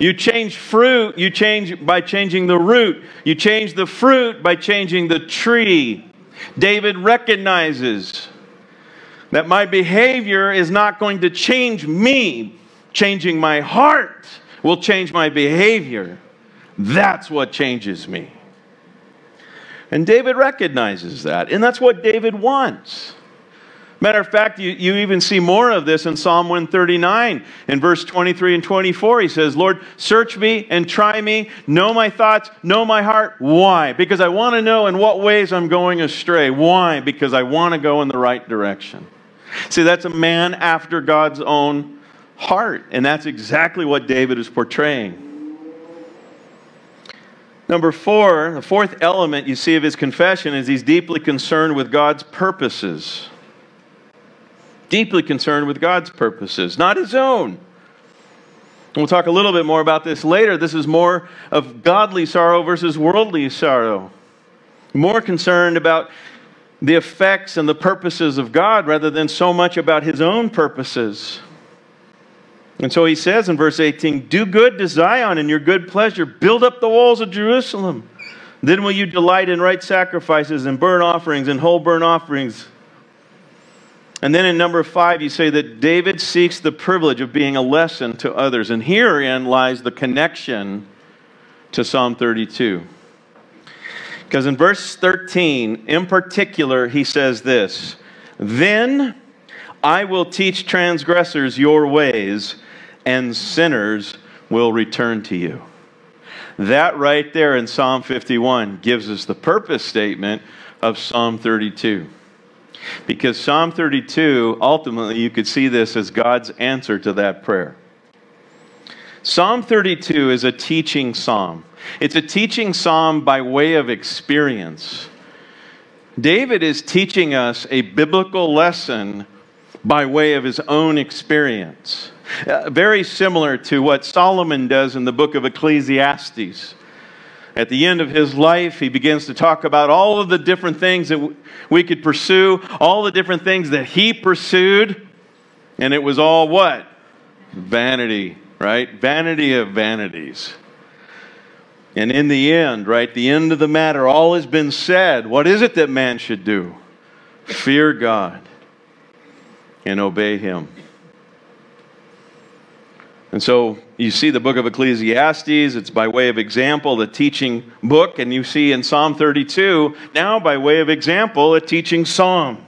You change fruit, you change by changing the root. You change the fruit by changing the tree. David recognizes that my behavior is not going to change me. Changing my heart will change my behavior. That's what changes me. And David recognizes that. And that's what David wants. Matter of fact, you, you even see more of this in Psalm 139. In verse 23 and 24, he says, Lord, search me and try me, know my thoughts, know my heart. Why? Because I want to know in what ways I'm going astray. Why? Because I want to go in the right direction. See, that's a man after God's own heart. And that's exactly what David is portraying. Number four, the fourth element you see of his confession is he's deeply concerned with God's purposes deeply concerned with God's purposes, not his own. We'll talk a little bit more about this later. This is more of godly sorrow versus worldly sorrow. More concerned about the effects and the purposes of God rather than so much about his own purposes. And so he says in verse 18 Do good to Zion in your good pleasure, build up the walls of Jerusalem. Then will you delight in right sacrifices and burnt offerings and whole burnt offerings. And then in number five, you say that David seeks the privilege of being a lesson to others. And herein lies the connection to Psalm 32. Because in verse 13, in particular, he says this Then I will teach transgressors your ways, and sinners will return to you. That right there in Psalm 51 gives us the purpose statement of Psalm 32. Because Psalm 32, ultimately, you could see this as God's answer to that prayer. Psalm 32 is a teaching psalm. It's a teaching psalm by way of experience. David is teaching us a biblical lesson by way of his own experience. Uh, very similar to what Solomon does in the book of Ecclesiastes. At the end of his life, he begins to talk about all of the different things that we could pursue, all the different things that he pursued, and it was all what? Vanity, right? Vanity of vanities. And in the end, right, the end of the matter, all has been said. What is it that man should do? Fear God and obey him. And so you see the book of Ecclesiastes, it's by way of example, the teaching book, and you see in Psalm 32, now by way of example, a teaching psalm.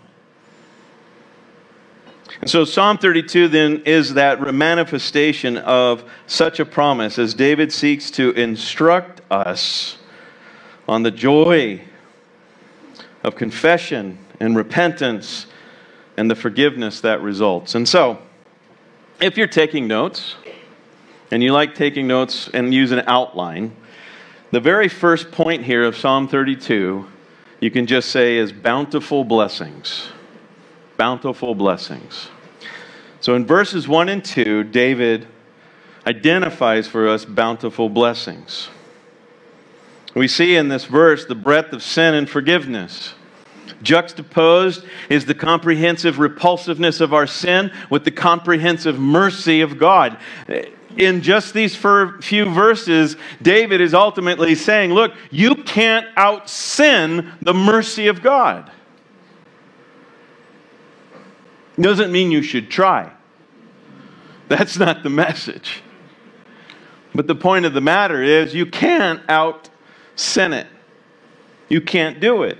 And so Psalm 32 then is that manifestation of such a promise as David seeks to instruct us on the joy of confession and repentance and the forgiveness that results. And so, if you're taking notes, and you like taking notes and use an outline, the very first point here of Psalm 32, you can just say is bountiful blessings. Bountiful blessings. So in verses 1 and 2, David identifies for us bountiful blessings. We see in this verse the breadth of sin and forgiveness. Juxtaposed is the comprehensive repulsiveness of our sin with the comprehensive mercy of God in just these few verses, David is ultimately saying, Look, you can't out sin the mercy of God. Doesn't mean you should try. That's not the message. But the point of the matter is, you can't out sin it. You can't do it.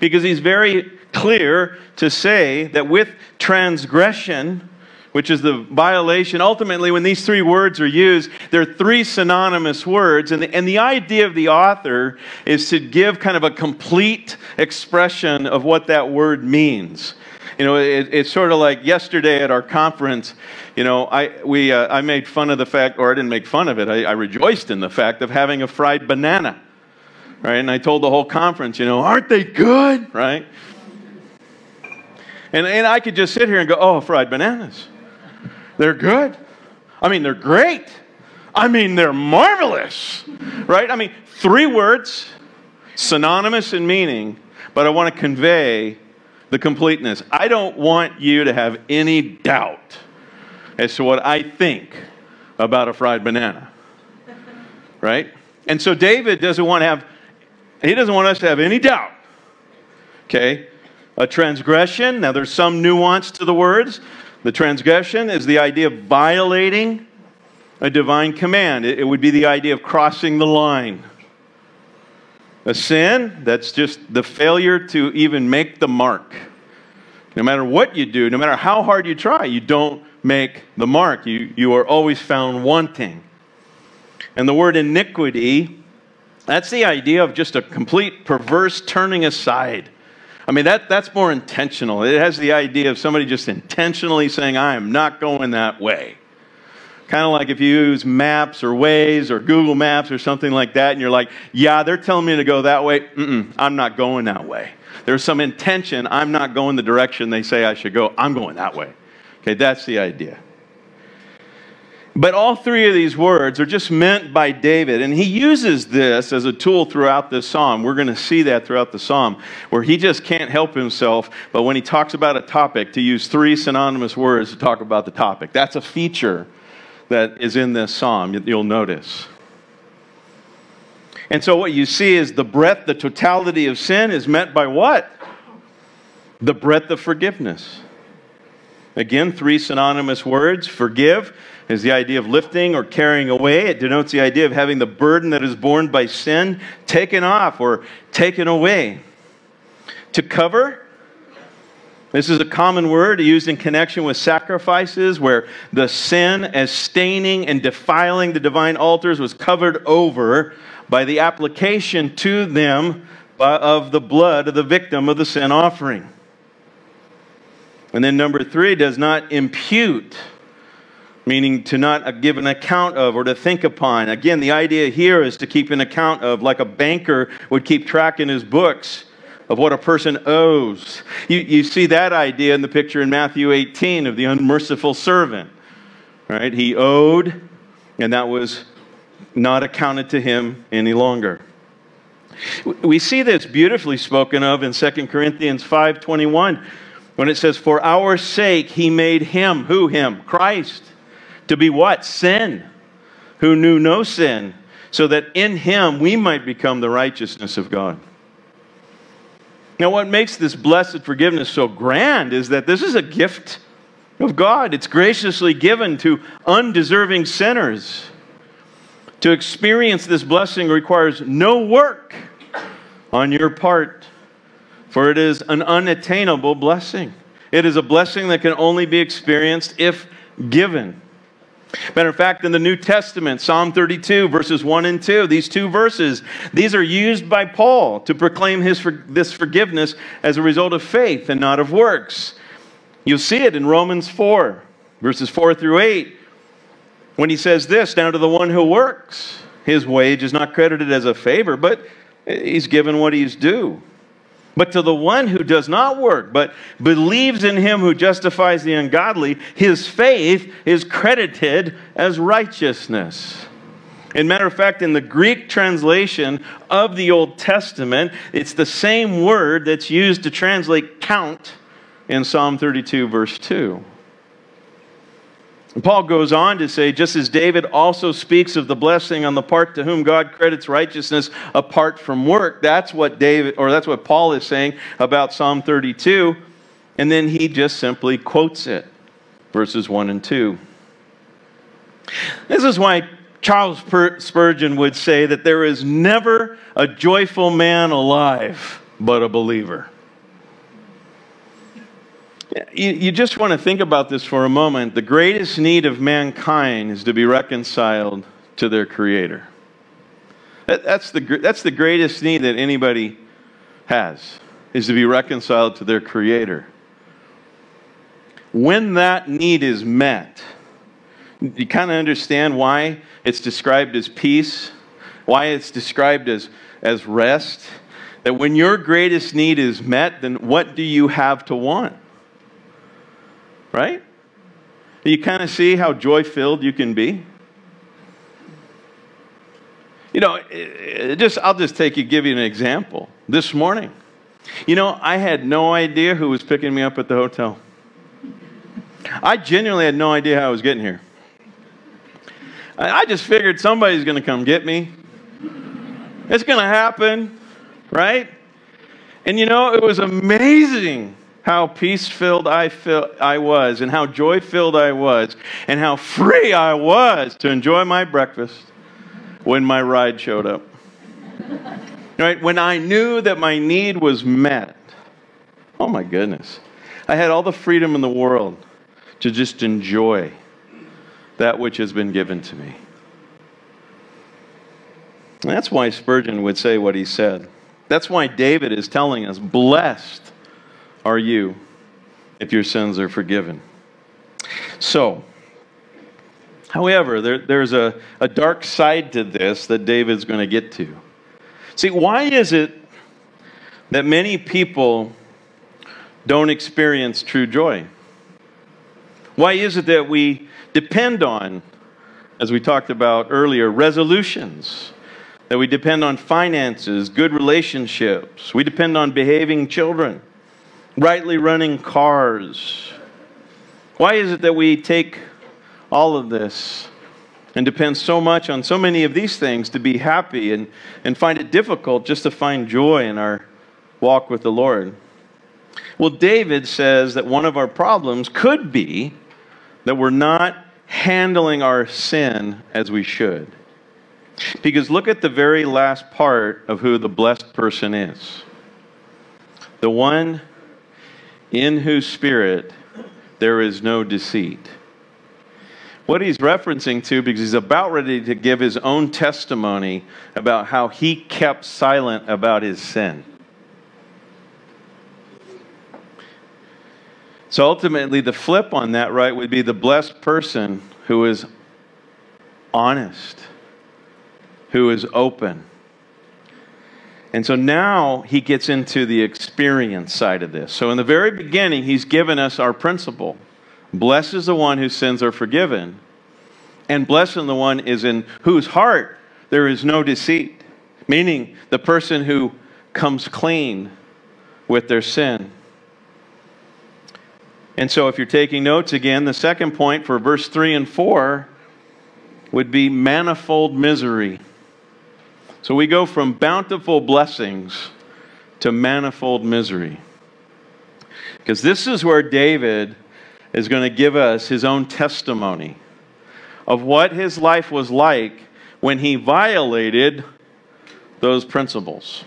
Because he's very clear to say that with transgression, which is the violation. Ultimately, when these three words are used, they're three synonymous words. And the, and the idea of the author is to give kind of a complete expression of what that word means. You know, it, it's sort of like yesterday at our conference, you know, I, we, uh, I made fun of the fact, or I didn't make fun of it, I, I rejoiced in the fact of having a fried banana. Right? And I told the whole conference, you know, aren't they good? Right? And, and I could just sit here and go, oh, fried bananas. They're good. I mean, they're great. I mean, they're marvelous. Right? I mean, three words, synonymous in meaning, but I want to convey the completeness. I don't want you to have any doubt as to what I think about a fried banana. Right? And so David doesn't want to have, he doesn't want us to have any doubt. Okay? A transgression, now there's some nuance to the words. The transgression is the idea of violating a divine command, it, would be the idea of crossing the line. A sin, that's just the failure to even make the mark. No matter what you do, no matter how hard you try, you don't make the mark. You, you are always found wanting. And the word iniquity, that's the idea of just a complete perverse turning aside I mean, that, that's more intentional. It has the idea of somebody just intentionally saying, I am not going that way. Kind of like if you use maps or Waze or Google Maps or something like that, and you're like, yeah, they're telling me to go that way. Mm-mm, I'm not going that way. There's some intention. I'm not going the direction they say I should go. I'm going that way. Okay, that's the idea. But all three of these words are just meant by David. And he uses this as a tool throughout this psalm. We're going to see that throughout the psalm, where he just can't help himself, but when he talks about a topic, to use three synonymous words to talk about the topic. That's a feature that is in this psalm, you'll notice. And so what you see is the breadth, the totality of sin is met by what? The breadth of forgiveness. Again, three synonymous words forgive is the idea of lifting or carrying away. It denotes the idea of having the burden that is borne by sin taken off or taken away. To cover, this is a common word used in connection with sacrifices where the sin as staining and defiling the divine altars was covered over by the application to them of the blood of the victim of the sin offering. And then number three, does not impute, meaning to not uh, give an account of or to think upon. Again, the idea here is to keep an account of, like a banker would keep track in his books of what a person owes. You, you see that idea in the picture in Matthew 18 of the unmerciful servant. Right? He owed, and that was not accounted to him any longer. We see this beautifully spoken of in 2 Corinthians 5:21 when it says for our sake he made him who him Christ to be what sin who knew no sin so that in him we might become the righteousness of God. Now what makes this blessed forgiveness so grand is that this is a gift of God. It's graciously given to undeserving sinners. To experience this blessing requires no work on your part, for it is an unattainable blessing. It is a blessing that can only be experienced if given. Matter of fact, in the New Testament, Psalm 32, verses 1 and 2, these two verses, these are used by Paul to proclaim his, this forgiveness as a result of faith and not of works. You'll see it in Romans 4, verses 4 through 8, when he says this Now to the one who works, his wage is not credited as a favor, but he's given what he's due. But to the one who does not work, but believes in him who justifies the ungodly, his faith is credited as righteousness. In matter of fact, in the Greek translation of the Old Testament, it's the same word that's used to translate count in Psalm 32, verse 2. Paul goes on to say, just as David also speaks of the blessing on the part to whom God credits righteousness apart from work, that's what David, or that's what Paul is saying about Psalm 32. And then he just simply quotes it, verses 1 and 2. This is why Charles Spurgeon would say that there is never a joyful man alive but a believer. You, you just want to think about this for a moment. The greatest need of mankind is to be reconciled to their Creator. That, that's, the, that's the greatest need that anybody has, is to be reconciled to their Creator. When that need is met, you kind of understand why it's described as peace, why it's described as, as rest. That when your greatest need is met, then what do you have to want? Right? You kind of see how joy filled you can be. You know, just I'll just take you, give you an example. This morning, you know, I had no idea who was picking me up at the hotel. I genuinely had no idea how I was getting here. I just figured somebody's going to come get me. It's going to happen, right? And you know, it was amazing how peace filled I, feel, I was, and how joy filled I was, and how free I was to enjoy my breakfast when my ride showed up. right? When I knew that my need was met. Oh my goodness. I had all the freedom in the world to just enjoy that which has been given to me. And that's why Spurgeon would say what he said. That's why David is telling us, blessed are you if your sins are forgiven? So, however, there, there's a, a dark side to this that David's going to get to. See, why is it that many people don't experience true joy? Why is it that we depend on, as we talked about earlier, resolutions? That we depend on finances, good relationships. We depend on behaving children rightly running cars. Why is it that we take all of this and depend so much on so many of these things to be happy and, and find it difficult just to find joy in our walk with the Lord? Well, David says that one of our problems could be that we're not handling our sin as we should. Because look at the very last part of who the blessed person is the one in whose spirit there is no deceit. What he's referencing to, because he's about ready to give his own testimony about how he kept silent about his sin. So ultimately, the flip on that, right, would be the blessed person who is honest, who is open. And so now he gets into the experience side of this. So in the very beginning, he's given us our principle Blessed is the one whose sins are forgiven, and blessed is the one is in whose heart there is no deceit, meaning the person who comes clean with their sin. And so, if you're taking notes again, the second point for verse 3 and 4 would be manifold misery. So we go from bountiful blessings to manifold misery. Because this is where David is going to give us his own testimony of what his life was like when he violated those principles.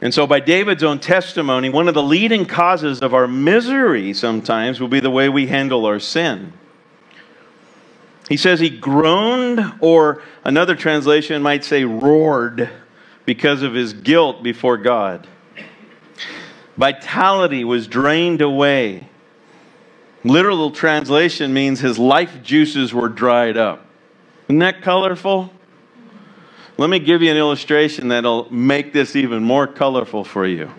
And so, by David's own testimony, one of the leading causes of our misery sometimes will be the way we handle our sin. He says he groaned, or another translation might say roared, because of his guilt before God. Vitality was drained away. Literal translation means his life juices were dried up. Isn't that colorful? Let me give you an illustration that'll make this even more colorful for you.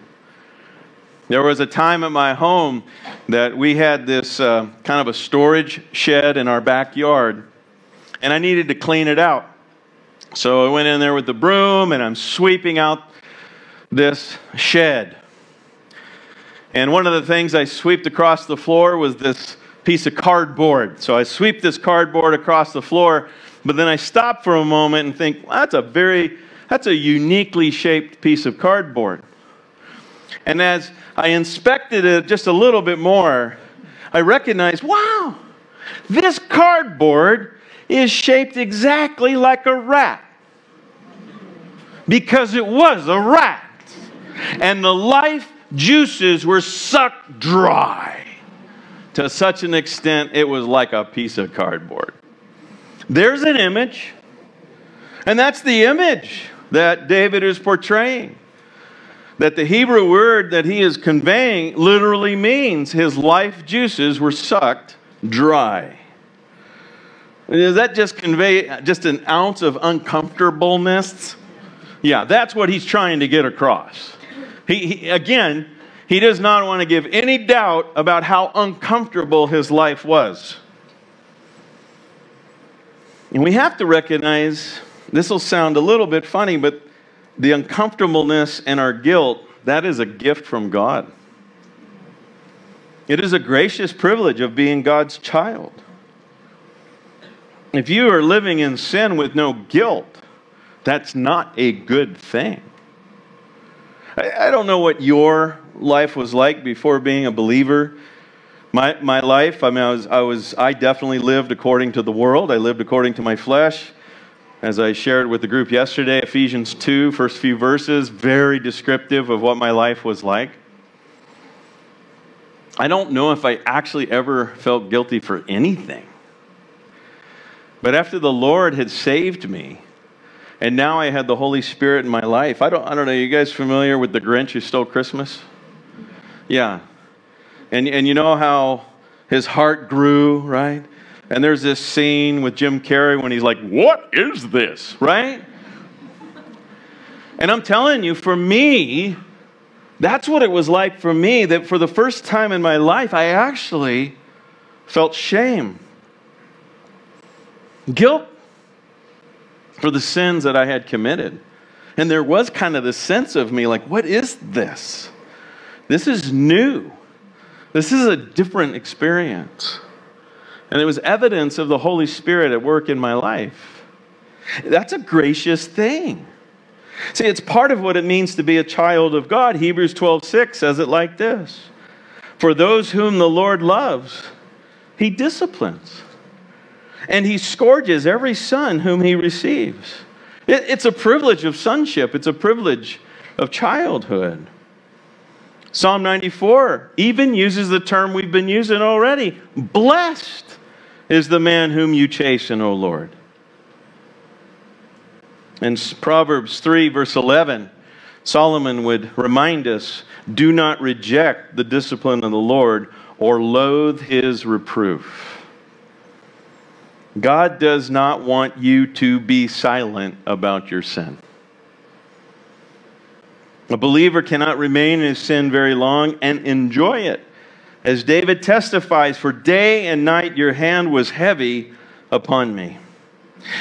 There was a time at my home that we had this uh, kind of a storage shed in our backyard, and I needed to clean it out. So I went in there with the broom and I'm sweeping out this shed. And one of the things I swept across the floor was this piece of cardboard. So I sweep this cardboard across the floor, but then I stop for a moment and think, well, that's a very, that's a uniquely shaped piece of cardboard. And as I inspected it just a little bit more, I recognized, wow, this cardboard is shaped exactly like a rat. Because it was a rat. And the life juices were sucked dry to such an extent it was like a piece of cardboard. There's an image, and that's the image that David is portraying that the Hebrew word that he is conveying literally means his life juices were sucked dry. Does that just convey just an ounce of uncomfortableness? Yeah, that's what he's trying to get across. He, he, again, he does not want to give any doubt about how uncomfortable his life was. And we have to recognize this will sound a little bit funny, but the uncomfortableness and our guilt, that is a gift from God. It is a gracious privilege of being God's child. If you are living in sin with no guilt, that's not a good thing. I, I don't know what your life was like before being a believer. My, my life, I mean, I was, I was, I definitely lived according to the world. I lived according to my flesh. As I shared with the group yesterday, Ephesians 2, first few verses, very descriptive of what my life was like. I don't know if I actually ever felt guilty for anything. But after the Lord had saved me, and now I had the Holy Spirit in my life, I don't, I don't know, you guys familiar with the Grinch who stole Christmas? Yeah. And, and you know how his heart grew, right? And there's this scene with Jim Carrey when he's like, What is this? Right? And I'm telling you, for me, that's what it was like for me that for the first time in my life, I actually felt shame, guilt for the sins that I had committed. And there was kind of this sense of me like, What is this? This is new. This is a different experience. And it was evidence of the Holy Spirit at work in my life. That's a gracious thing. See, it's part of what it means to be a child of God. Hebrews 12:6 says it like this For those whom the Lord loves, he disciplines. And he scourges every son whom he receives. It, it's a privilege of sonship, it's a privilege of childhood. Psalm 94 even uses the term we've been using already blessed is the man whom you chasten, O Lord. In Proverbs 3, verse 11, Solomon would remind us do not reject the discipline of the Lord or loathe his reproof. God does not want you to be silent about your sin. A believer cannot remain in his sin very long and enjoy it. As David testifies, for day and night your hand was heavy upon me.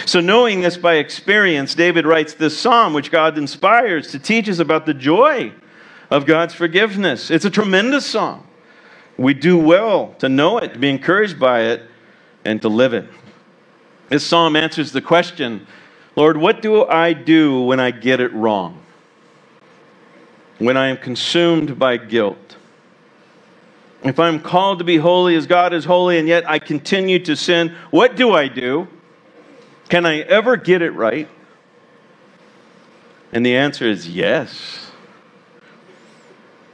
So, knowing this by experience, David writes this psalm, which God inspires to teach us about the joy of God's forgiveness. It's a tremendous psalm. We do well to know it, to be encouraged by it, and to live it. This psalm answers the question Lord, what do I do when I get it wrong? When I am consumed by guilt? If I'm called to be holy as God is holy and yet I continue to sin, what do I do? Can I ever get it right? And the answer is yes.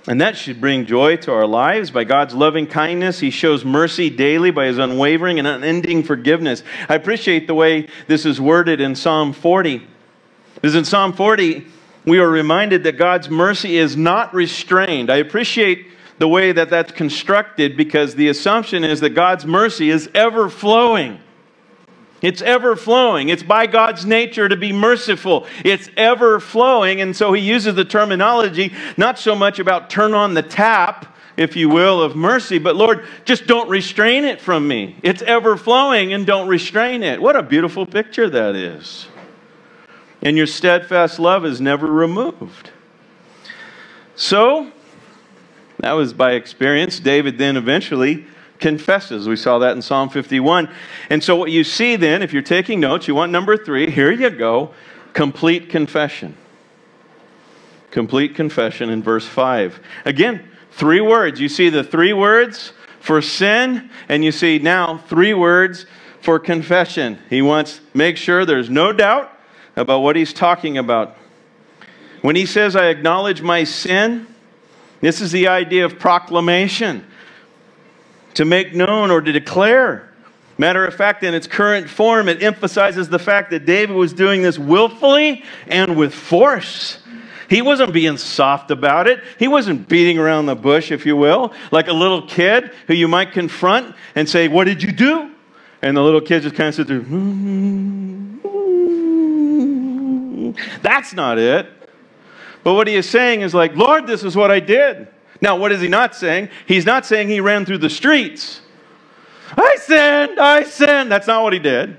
And that should bring joy to our lives. By God's loving kindness, He shows mercy daily by His unwavering and unending forgiveness. I appreciate the way this is worded in Psalm 40. Because in Psalm 40, we are reminded that God's mercy is not restrained. I appreciate the way that that's constructed because the assumption is that God's mercy is ever flowing. It's ever flowing. It's by God's nature to be merciful. It's ever flowing. And so he uses the terminology not so much about turn on the tap, if you will, of mercy, but Lord, just don't restrain it from me. It's ever flowing and don't restrain it. What a beautiful picture that is. And your steadfast love is never removed. So, that was by experience. David then eventually confesses. We saw that in Psalm 51. And so, what you see then, if you're taking notes, you want number three, here you go complete confession. Complete confession in verse 5. Again, three words. You see the three words for sin, and you see now three words for confession. He wants make sure there's no doubt about what he's talking about. When he says, I acknowledge my sin, this is the idea of proclamation to make known or to declare. Matter of fact, in its current form, it emphasizes the fact that David was doing this willfully and with force. He wasn't being soft about it. He wasn't beating around the bush, if you will, like a little kid who you might confront and say, What did you do? And the little kid just kind of sits there. Mm-hmm. That's not it. But what he is saying is like, Lord, this is what I did. Now, what is he not saying? He's not saying he ran through the streets. I sinned, I sinned. That's not what he did.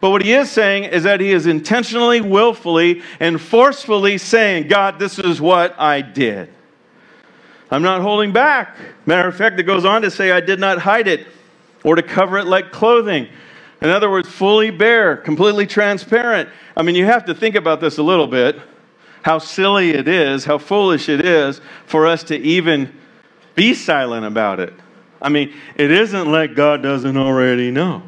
But what he is saying is that he is intentionally, willfully, and forcefully saying, God, this is what I did. I'm not holding back. Matter of fact, it goes on to say, I did not hide it or to cover it like clothing. In other words, fully bare, completely transparent. I mean, you have to think about this a little bit how silly it is, how foolish it is for us to even be silent about it. I mean, it isn't like God doesn't already know.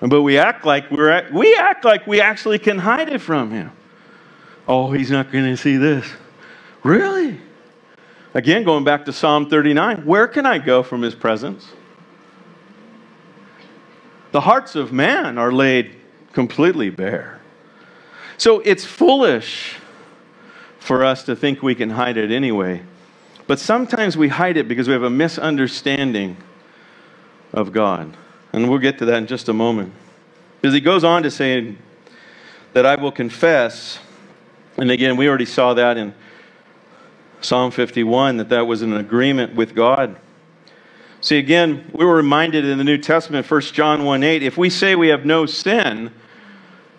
But we act like we're we act like we actually can hide it from him. Oh, he's not going to see this. Really? Again, going back to Psalm 39, where can I go from his presence? The hearts of man are laid completely bare. So it's foolish for us to think we can hide it anyway. But sometimes we hide it because we have a misunderstanding of God. And we'll get to that in just a moment. Because he goes on to say that I will confess, and again, we already saw that in Psalm 51, that that was an agreement with God. See, again, we were reminded in the New Testament, 1 John 1 8, if we say we have no sin,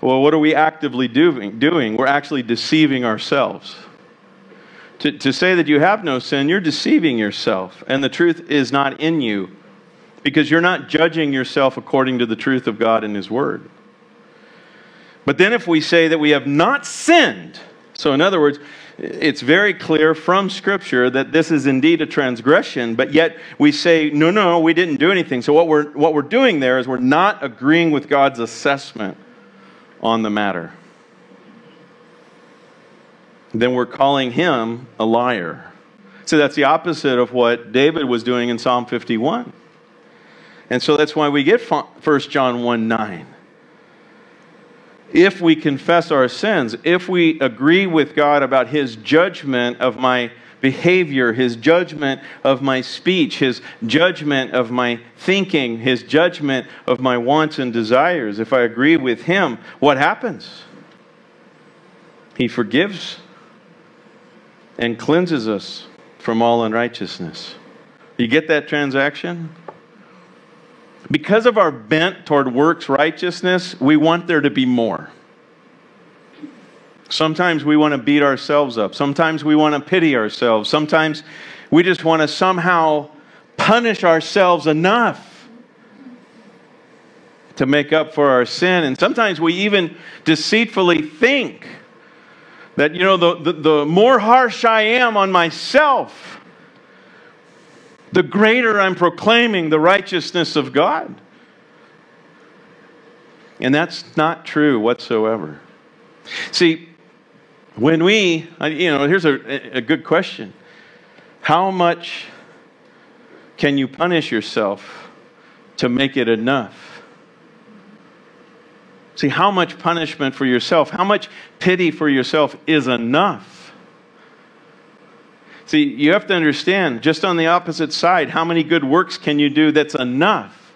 well, what are we actively doing? doing? We're actually deceiving ourselves. To, to say that you have no sin, you're deceiving yourself, and the truth is not in you because you're not judging yourself according to the truth of God and His Word. But then, if we say that we have not sinned, so in other words, it's very clear from Scripture that this is indeed a transgression, but yet we say, no, no, we didn't do anything. So what we're, what we're doing there is we're not agreeing with God's assessment on the matter. Then we're calling him a liar. So that's the opposite of what David was doing in Psalm 51. And so that's why we get 1 John 1 9 if we confess our sins, if we agree with God about His judgment of my behavior, His judgment of my speech, His judgment of my thinking, His judgment of my wants and desires, if I agree with Him, what happens? He forgives and cleanses us from all unrighteousness. You get that transaction? because of our bent toward works righteousness, we want there to be more. Sometimes we want to beat ourselves up. Sometimes we want to pity ourselves. Sometimes we just want to somehow punish ourselves enough to make up for our sin. And sometimes we even deceitfully think that, you know, the, the, the more harsh I am on myself, the greater I'm proclaiming the righteousness of God. And that's not true whatsoever. See, when we, you know, here's a, a good question How much can you punish yourself to make it enough? See, how much punishment for yourself, how much pity for yourself is enough? See, you have to understand, just on the opposite side, how many good works can you do that's enough?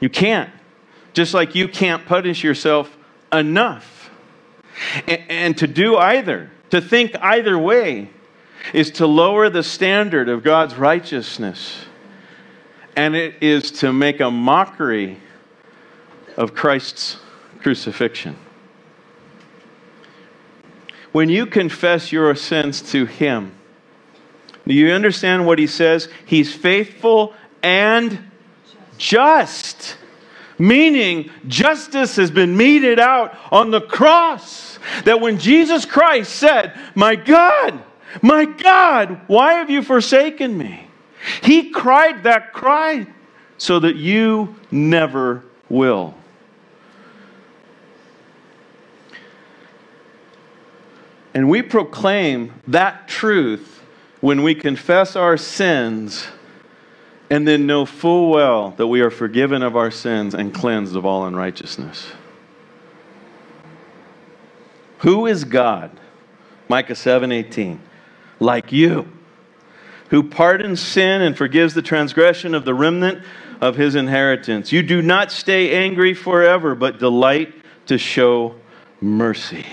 You can't. Just like you can't punish yourself enough. And, to do either, to think either way, is to lower the standard of God's righteousness. And it is to make a mockery of Christ's crucifixion. When you confess your sins to Him, do you understand what He says? He's faithful and just. Meaning, justice has been meted out on the cross. That when Jesus Christ said, My God, my God, why have you forsaken me? He cried that cry so that you never will. And we proclaim that truth when we confess our sins and then know full well that we are forgiven of our sins and cleansed of all unrighteousness. Who is God? Micah 7:18. Like you, who pardons sin and forgives the transgression of the remnant of his inheritance. You do not stay angry forever, but delight to show mercy.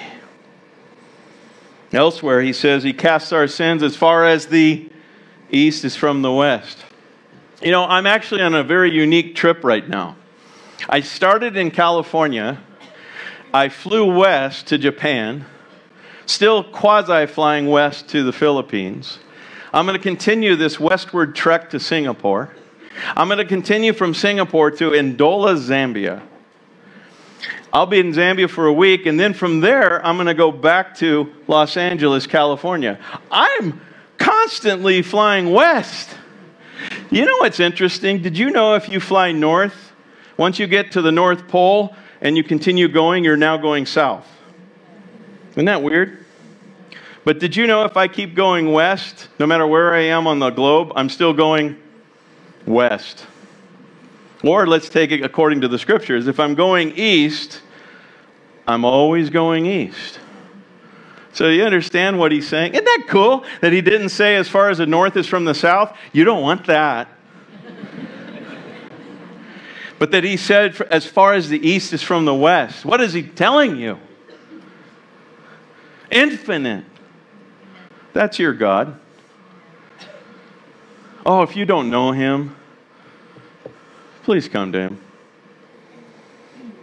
Elsewhere, he says he casts our sins as far as the east is from the west. You know, I'm actually on a very unique trip right now. I started in California, I flew west to Japan, still quasi flying west to the Philippines. I'm going to continue this westward trek to Singapore. I'm going to continue from Singapore to Ndola, Zambia. I'll be in Zambia for a week, and then from there, I'm going to go back to Los Angeles, California. I'm constantly flying west. You know what's interesting? Did you know if you fly north, once you get to the North Pole and you continue going, you're now going south? Isn't that weird? But did you know if I keep going west, no matter where I am on the globe, I'm still going west? Or let's take it according to the scriptures. If I'm going east, I'm always going east. So you understand what he's saying? Isn't that cool that he didn't say as far as the north is from the south? You don't want that. But that he said as far as the east is from the west. What is he telling you? Infinite. That's your God. Oh, if you don't know him, Please come to him.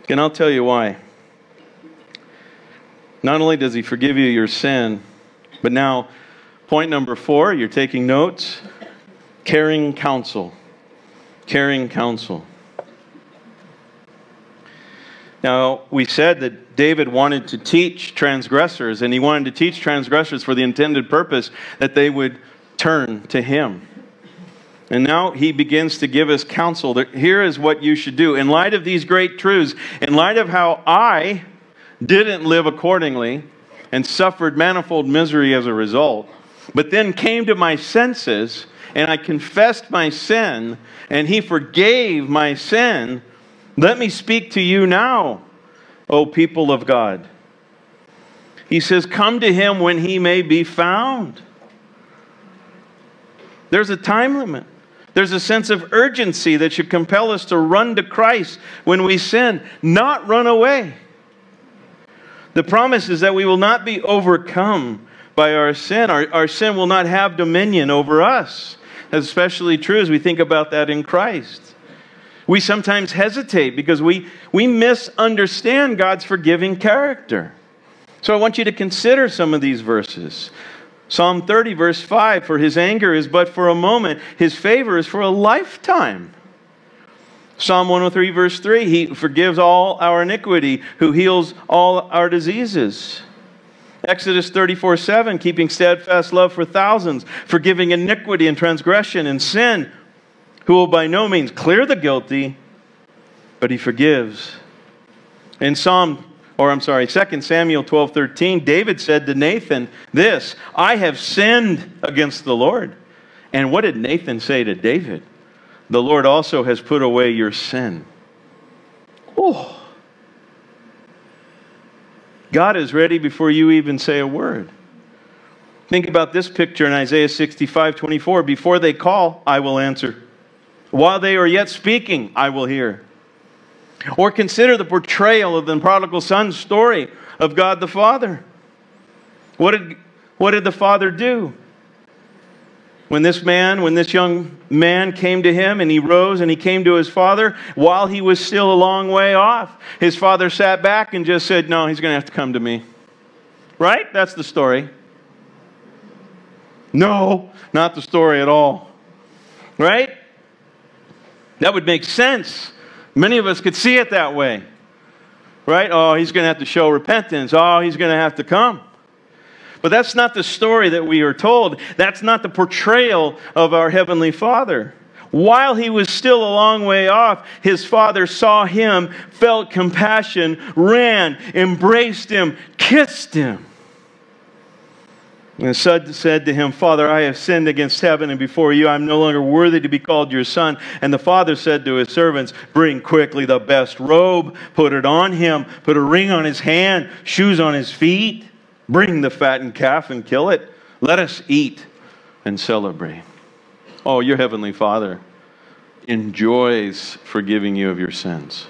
And I'll tell you why. Not only does he forgive you your sin, but now, point number four, you're taking notes caring counsel. Caring counsel. Now, we said that David wanted to teach transgressors, and he wanted to teach transgressors for the intended purpose that they would turn to him. And now he begins to give us counsel. That here is what you should do. In light of these great truths, in light of how I didn't live accordingly and suffered manifold misery as a result, but then came to my senses and I confessed my sin and he forgave my sin, let me speak to you now, O people of God. He says, Come to him when he may be found. There's a time limit. There's a sense of urgency that should compel us to run to Christ when we sin, not run away. The promise is that we will not be overcome by our sin. Our, our sin will not have dominion over us. That's especially true as we think about that in Christ. We sometimes hesitate because we, we misunderstand God's forgiving character. So I want you to consider some of these verses. Psalm 30, verse 5 For his anger is but for a moment, his favor is for a lifetime. Psalm 103, verse 3 He forgives all our iniquity, who heals all our diseases. Exodus 34, 7 Keeping steadfast love for thousands, forgiving iniquity and transgression and sin, who will by no means clear the guilty, but he forgives. In Psalm or I'm sorry, 2 Samuel 12 13, David said to Nathan, This, I have sinned against the Lord. And what did Nathan say to David? The Lord also has put away your sin. Oh. God is ready before you even say a word. Think about this picture in Isaiah 65 24. Before they call, I will answer. While they are yet speaking, I will hear. Or consider the portrayal of the prodigal son's story of God the Father. What did, what did the Father do? When this man, when this young man came to him and he rose and he came to his father, while he was still a long way off, his father sat back and just said, No, he's going to have to come to me. Right? That's the story. No, not the story at all. Right? That would make sense Many of us could see it that way. Right? Oh, he's going to have to show repentance. Oh, he's going to have to come. But that's not the story that we are told. That's not the portrayal of our Heavenly Father. While he was still a long way off, his father saw him, felt compassion, ran, embraced him, kissed him. And son said to him, Father, I have sinned against heaven and before you. I'm no longer worthy to be called your son. And the father said to his servants, Bring quickly the best robe, put it on him, put a ring on his hand, shoes on his feet. Bring the fattened calf and kill it. Let us eat and celebrate. Oh, your heavenly Father enjoys forgiving you of your sins.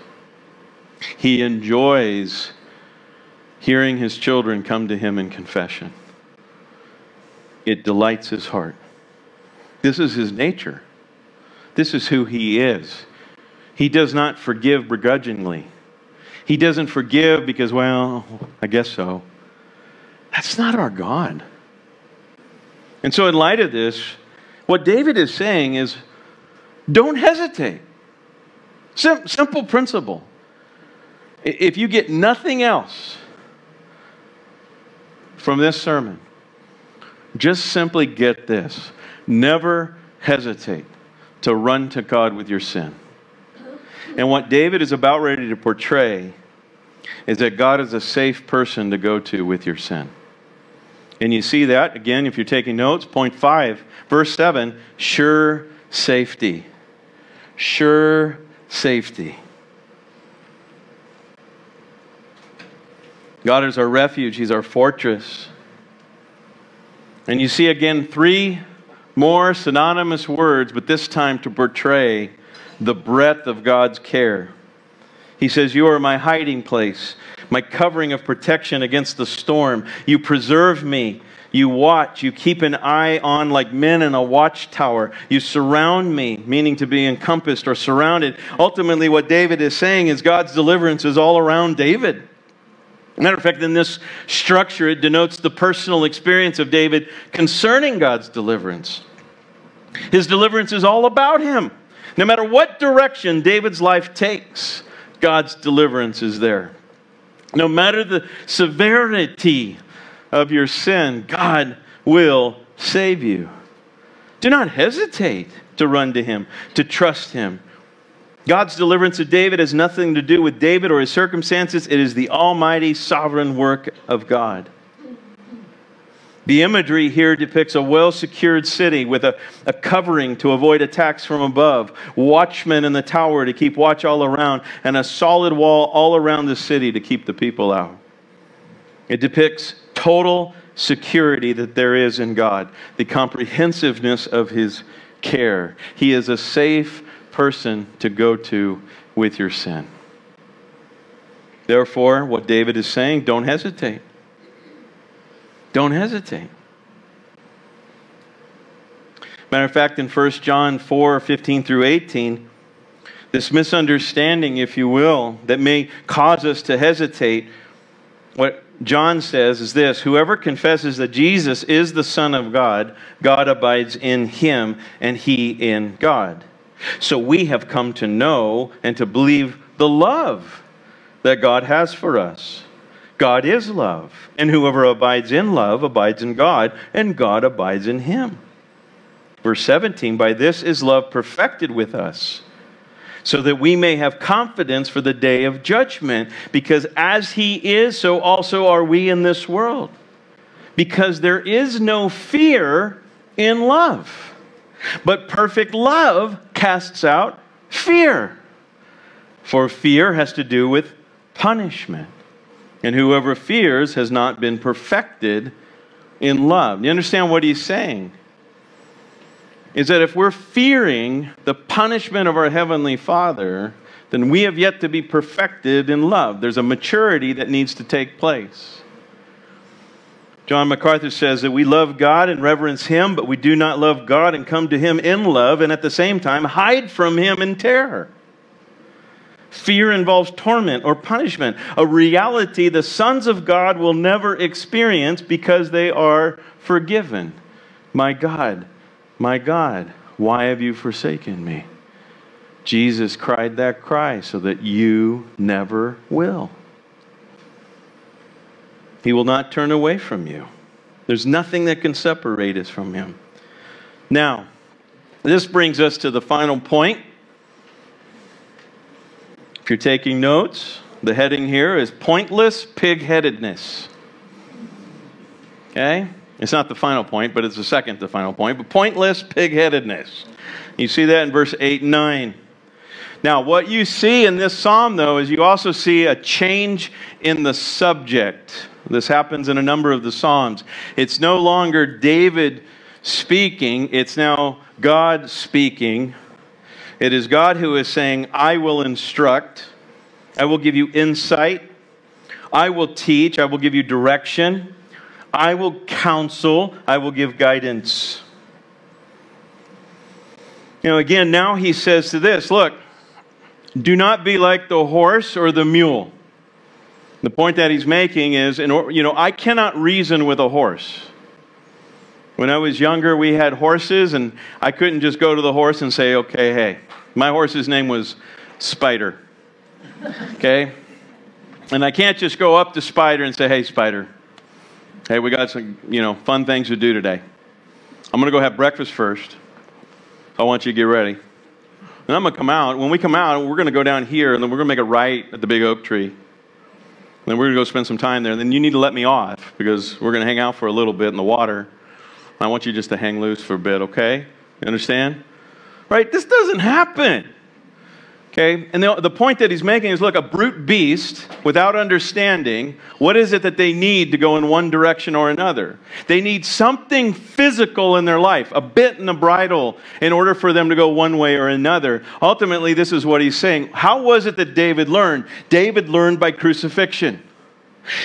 He enjoys hearing his children come to him in confession it delights his heart. This is his nature. This is who he is. He does not forgive begrudgingly. He doesn't forgive because, well, I guess so. That's not our God. And so, in light of this, what David is saying is don't hesitate. Sim- simple principle. If you get nothing else from this sermon, just simply get this never hesitate to run to God with your sin. And what David is about ready to portray is that God is a safe person to go to with your sin. And you see that, again, if you're taking notes, point five, verse seven sure safety. Sure safety. God is our refuge, He's our fortress. And you see again three more synonymous words, but this time to portray the breadth of God's care. He says, You are my hiding place, my covering of protection against the storm. You preserve me. You watch. You keep an eye on like men in a watchtower. You surround me, meaning to be encompassed or surrounded. Ultimately, what David is saying is God's deliverance is all around David. Matter of fact, in this structure, it denotes the personal experience of David concerning God's deliverance. His deliverance is all about him. No matter what direction David's life takes, God's deliverance is there. No matter the severity of your sin, God will save you. Do not hesitate to run to Him, to trust Him. God's deliverance of David has nothing to do with David or his circumstances. It is the almighty sovereign work of God. The imagery here depicts a well secured city with a, a covering to avoid attacks from above, watchmen in the tower to keep watch all around, and a solid wall all around the city to keep the people out. It depicts total security that there is in God, the comprehensiveness of His care. He is a safe person to go to with your sin. Therefore, what David is saying, don't hesitate. Don't hesitate. Matter of fact, in 1 John 4 15 through 18, this misunderstanding, if you will, that may cause us to hesitate, what John says is this Whoever confesses that Jesus is the Son of God, God abides in him, and he in God. So we have come to know and to believe the love that God has for us. God is love, and whoever abides in love abides in God, and God abides in him. Verse 17 By this is love perfected with us, so that we may have confidence for the day of judgment, because as he is, so also are we in this world. Because there is no fear in love, but perfect love casts out fear. For fear has to do with punishment. And whoever fears has not been perfected in love. You understand what he's saying? Is that if we're fearing the punishment of our Heavenly Father, then we have yet to be perfected in love. There's a maturity that needs to take place. John MacArthur says that we love God and reverence Him, but we do not love God and come to Him in love, and at the same time hide from Him in terror. Fear involves torment or punishment, a reality the sons of God will never experience because they are forgiven. My God, my God, why have you forsaken me? Jesus cried that cry so that you never will. He will not turn away from you. There's nothing that can separate us from Him. Now, this brings us to the final point if you're taking notes, the heading here is pointless pig-headedness. Okay? It's not the final point, but it's the second to final point. But pointless pig-headedness. You see that in verse 8 and 9. Now, what you see in this psalm, though, is you also see a change in the subject. This happens in a number of the psalms. It's no longer David speaking, it's now God speaking it is God who is saying, I will instruct, I will give you insight, I will teach, I will give you direction, I will counsel, I will give guidance. You know, again, now he says to this look, do not be like the horse or the mule. The point that he's making is, you know, I cannot reason with a horse. When I was younger, we had horses, and I couldn't just go to the horse and say, okay, hey, my horse's name was Spider. Okay? And I can't just go up to Spider and say, hey, Spider, hey, we got some, you know, fun things to do today. I'm going to go have breakfast first. I want you to get ready. And I'm going to come out. When we come out, we're going to go down here, and then we're going to make a right at the big oak tree. Then we're going to go spend some time there. Then you need to let me off because we're going to hang out for a little bit in the water. I want you just to hang loose for a bit, okay? You understand? Right? This doesn't happen. Okay? And the, the point that he's making is look, a brute beast without understanding, what is it that they need to go in one direction or another? They need something physical in their life, a bit and a bridle, in order for them to go one way or another. Ultimately, this is what he's saying. How was it that David learned? David learned by crucifixion.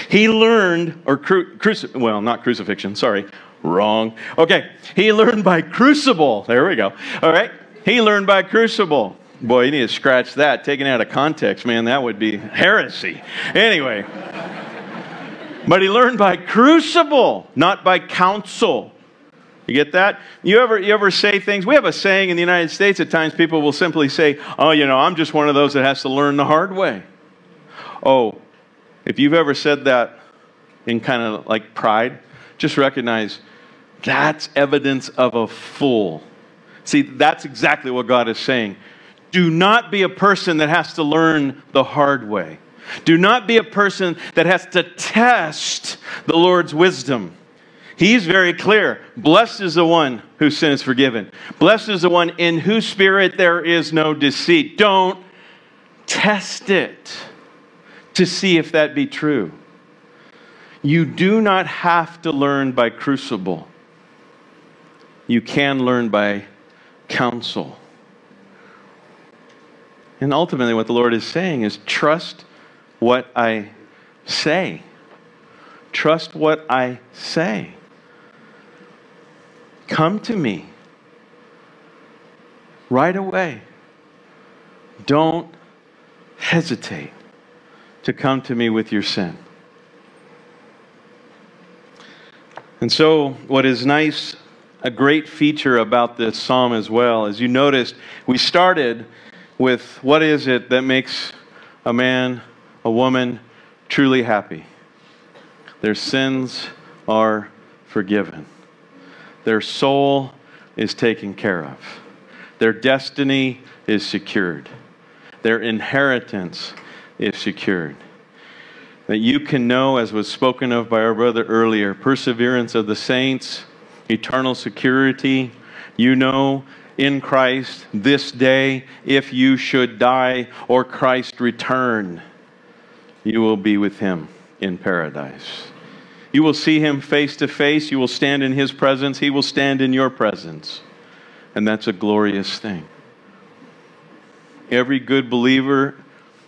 He learned, or cru- cruci- well, not crucifixion, sorry, Wrong. Okay, he learned by crucible. There we go. All right, he learned by crucible. Boy, you need to scratch that. Taken out of context, man, that would be heresy. Anyway, but he learned by crucible, not by counsel. You get that? You ever, you ever say things? We have a saying in the United States at times people will simply say, Oh, you know, I'm just one of those that has to learn the hard way. Oh, if you've ever said that in kind of like pride, just recognize that's evidence of a fool. See, that's exactly what God is saying. Do not be a person that has to learn the hard way. Do not be a person that has to test the Lord's wisdom. He's very clear. Blessed is the one whose sin is forgiven. Blessed is the one in whose spirit there is no deceit. Don't test it to see if that be true. You do not have to learn by crucible. You can learn by counsel. And ultimately, what the Lord is saying is trust what I say. Trust what I say. Come to me right away. Don't hesitate to come to me with your sin. And so, what is nice, a great feature about this psalm as well, as you noticed, we started with what is it that makes a man, a woman truly happy? Their sins are forgiven. Their soul is taken care of. Their destiny is secured. Their inheritance is secured. That you can know, as was spoken of by our brother earlier, perseverance of the saints, eternal security. You know in Christ this day, if you should die or Christ return, you will be with him in paradise. You will see him face to face. You will stand in his presence. He will stand in your presence. And that's a glorious thing. Every good believer,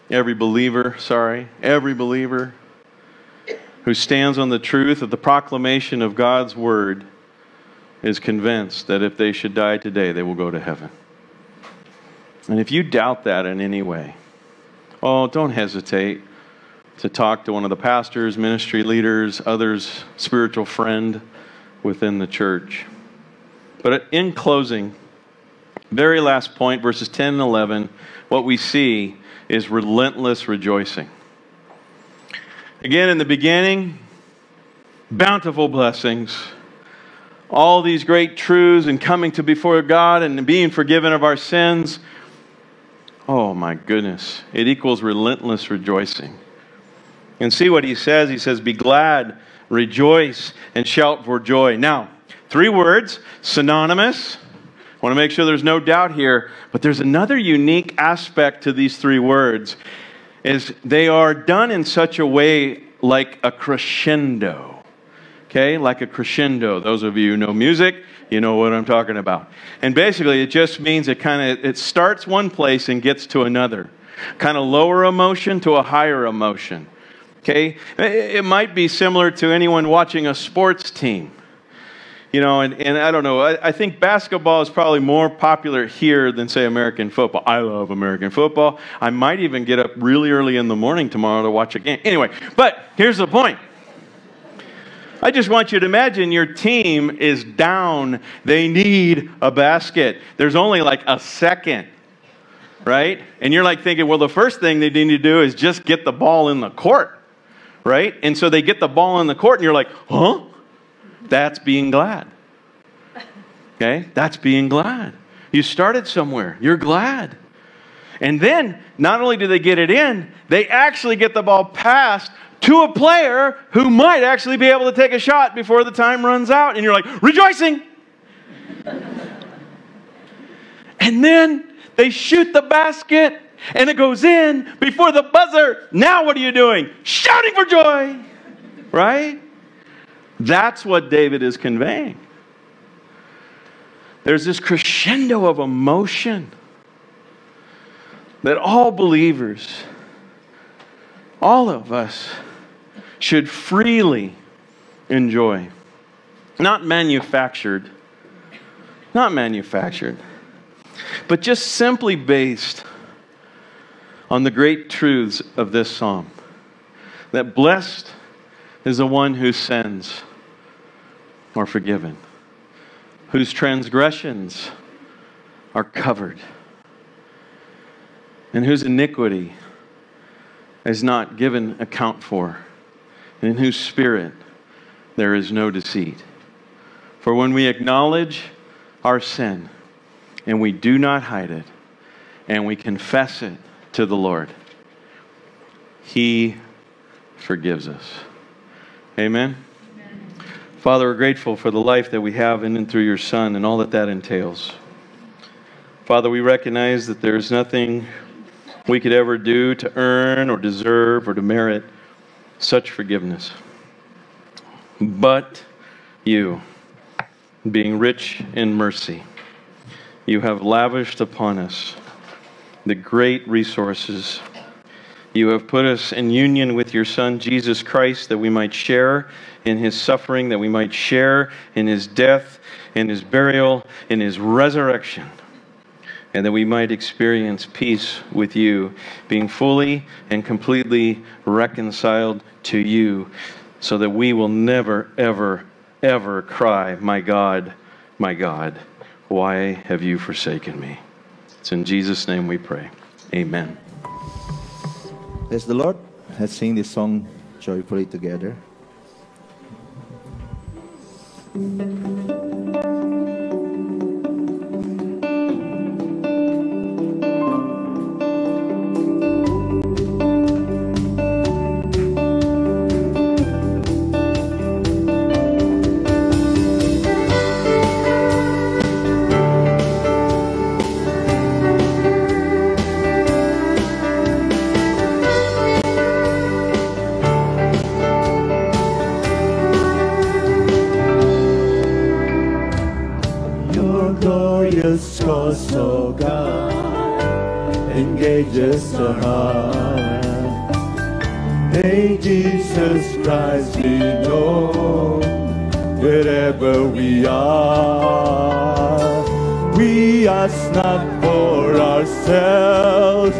every believer, sorry, every believer who stands on the truth of the proclamation of God's word is convinced that if they should die today, they will go to heaven. And if you doubt that in any way, oh, don't hesitate to talk to one of the pastors, ministry leaders, others, spiritual friend within the church. But in closing, very last point, verses 10 and 11, what we see is relentless rejoicing. Again, in the beginning, bountiful blessings all these great truths and coming to before God and being forgiven of our sins. Oh my goodness. It equals relentless rejoicing. And see what he says. He says, Be glad, rejoice, and shout for joy. Now, three words, synonymous. I want to make sure there's no doubt here, but there's another unique aspect to these three words is they are done in such a way like a crescendo okay, like a crescendo. Those of you who know music, you know what I'm talking about. And basically, it just means it kind of it starts one place and gets to another, kind of lower emotion to a higher emotion. Okay, it might be similar to anyone watching a sports team. You know, and, and I don't know, I, I think basketball is probably more popular here than, say, American football. I love American football. I might even get up really early in the morning tomorrow to watch a game. Anyway, but here's the point I just want you to imagine your team is down. They need a basket. There's only like a second, right? And you're like thinking, well, the first thing they need to do is just get the ball in the court, right? And so they get the ball in the court, and you're like, huh? That's being glad. Okay? That's being glad. You started somewhere, you're glad. And then, not only do they get it in, they actually get the ball passed to a player who might actually be able to take a shot before the time runs out. And you're like, rejoicing. and then they shoot the basket and it goes in before the buzzer. Now, what are you doing? Shouting for joy. Right? That's what David is conveying. There's this crescendo of emotion that all believers, all of us, should freely enjoy. Not manufactured, not manufactured, but just simply based on the great truths of this psalm. That blessed is the one whose sins are forgiven. whose transgressions are covered, and whose iniquity is not given account for, and in whose spirit there is no deceit. For when we acknowledge our sin and we do not hide it, and we confess it to the Lord, He forgives us. Amen. Father, we're grateful for the life that we have in and through your Son and all that that entails. Father, we recognize that there is nothing we could ever do to earn or deserve or to merit such forgiveness. But you, being rich in mercy, you have lavished upon us the great resources. You have put us in union with your Son, Jesus Christ, that we might share in his suffering, that we might share in his death, in his burial, in his resurrection, and that we might experience peace with you, being fully and completely reconciled to you, so that we will never, ever, ever cry, My God, my God, why have you forsaken me? It's in Jesus' name we pray. Amen. Praise the Lord. Let's sing this song joyfully together. Cause, O God, engages the heart. May Jesus Christ be known wherever we are. We ask not for ourselves,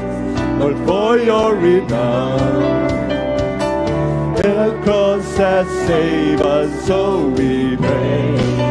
but for your renown. The cross has saved us, so we pray.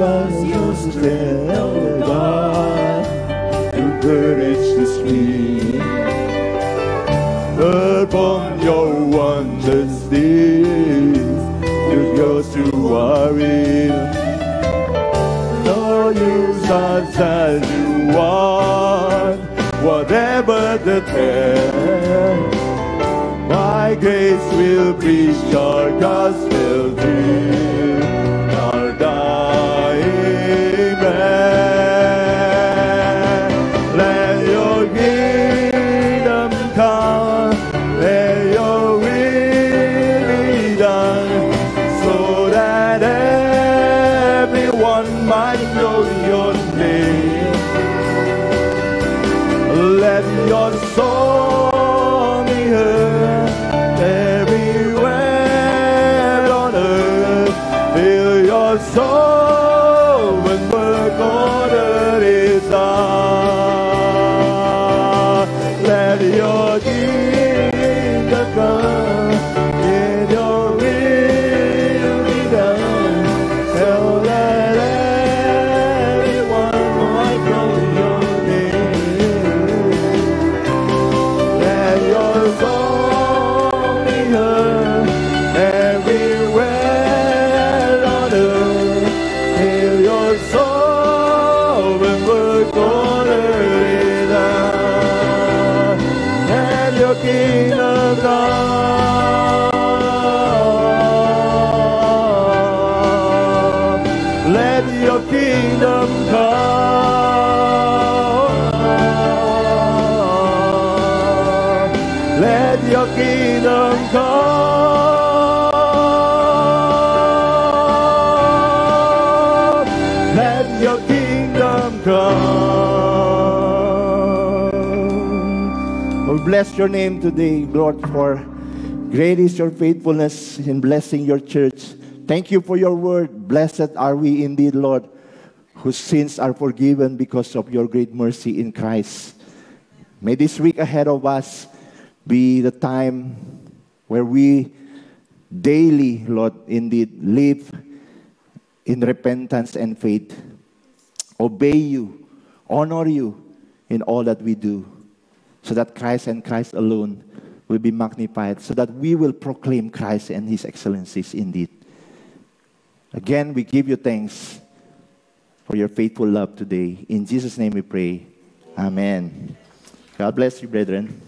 Give us your strength, O God, to courage the stream. Upon your wondrous deeds, you go to worry. Lord, use us as you want, whatever the test. My grace will preach your gospel to our dying bless your name today, Lord, for great is your faithfulness in blessing your church. Thank you for your word. Blessed are we indeed, Lord, whose sins are forgiven because of your great mercy in Christ. May this week ahead of us be the time where we daily, Lord, indeed live in repentance and faith, obey you, honor you in all that we do, so that Christ and Christ alone will be magnified, so that we will proclaim Christ and his excellencies indeed. Again, we give you thanks for your faithful love today. In Jesus' name we pray. Amen. God bless you, brethren.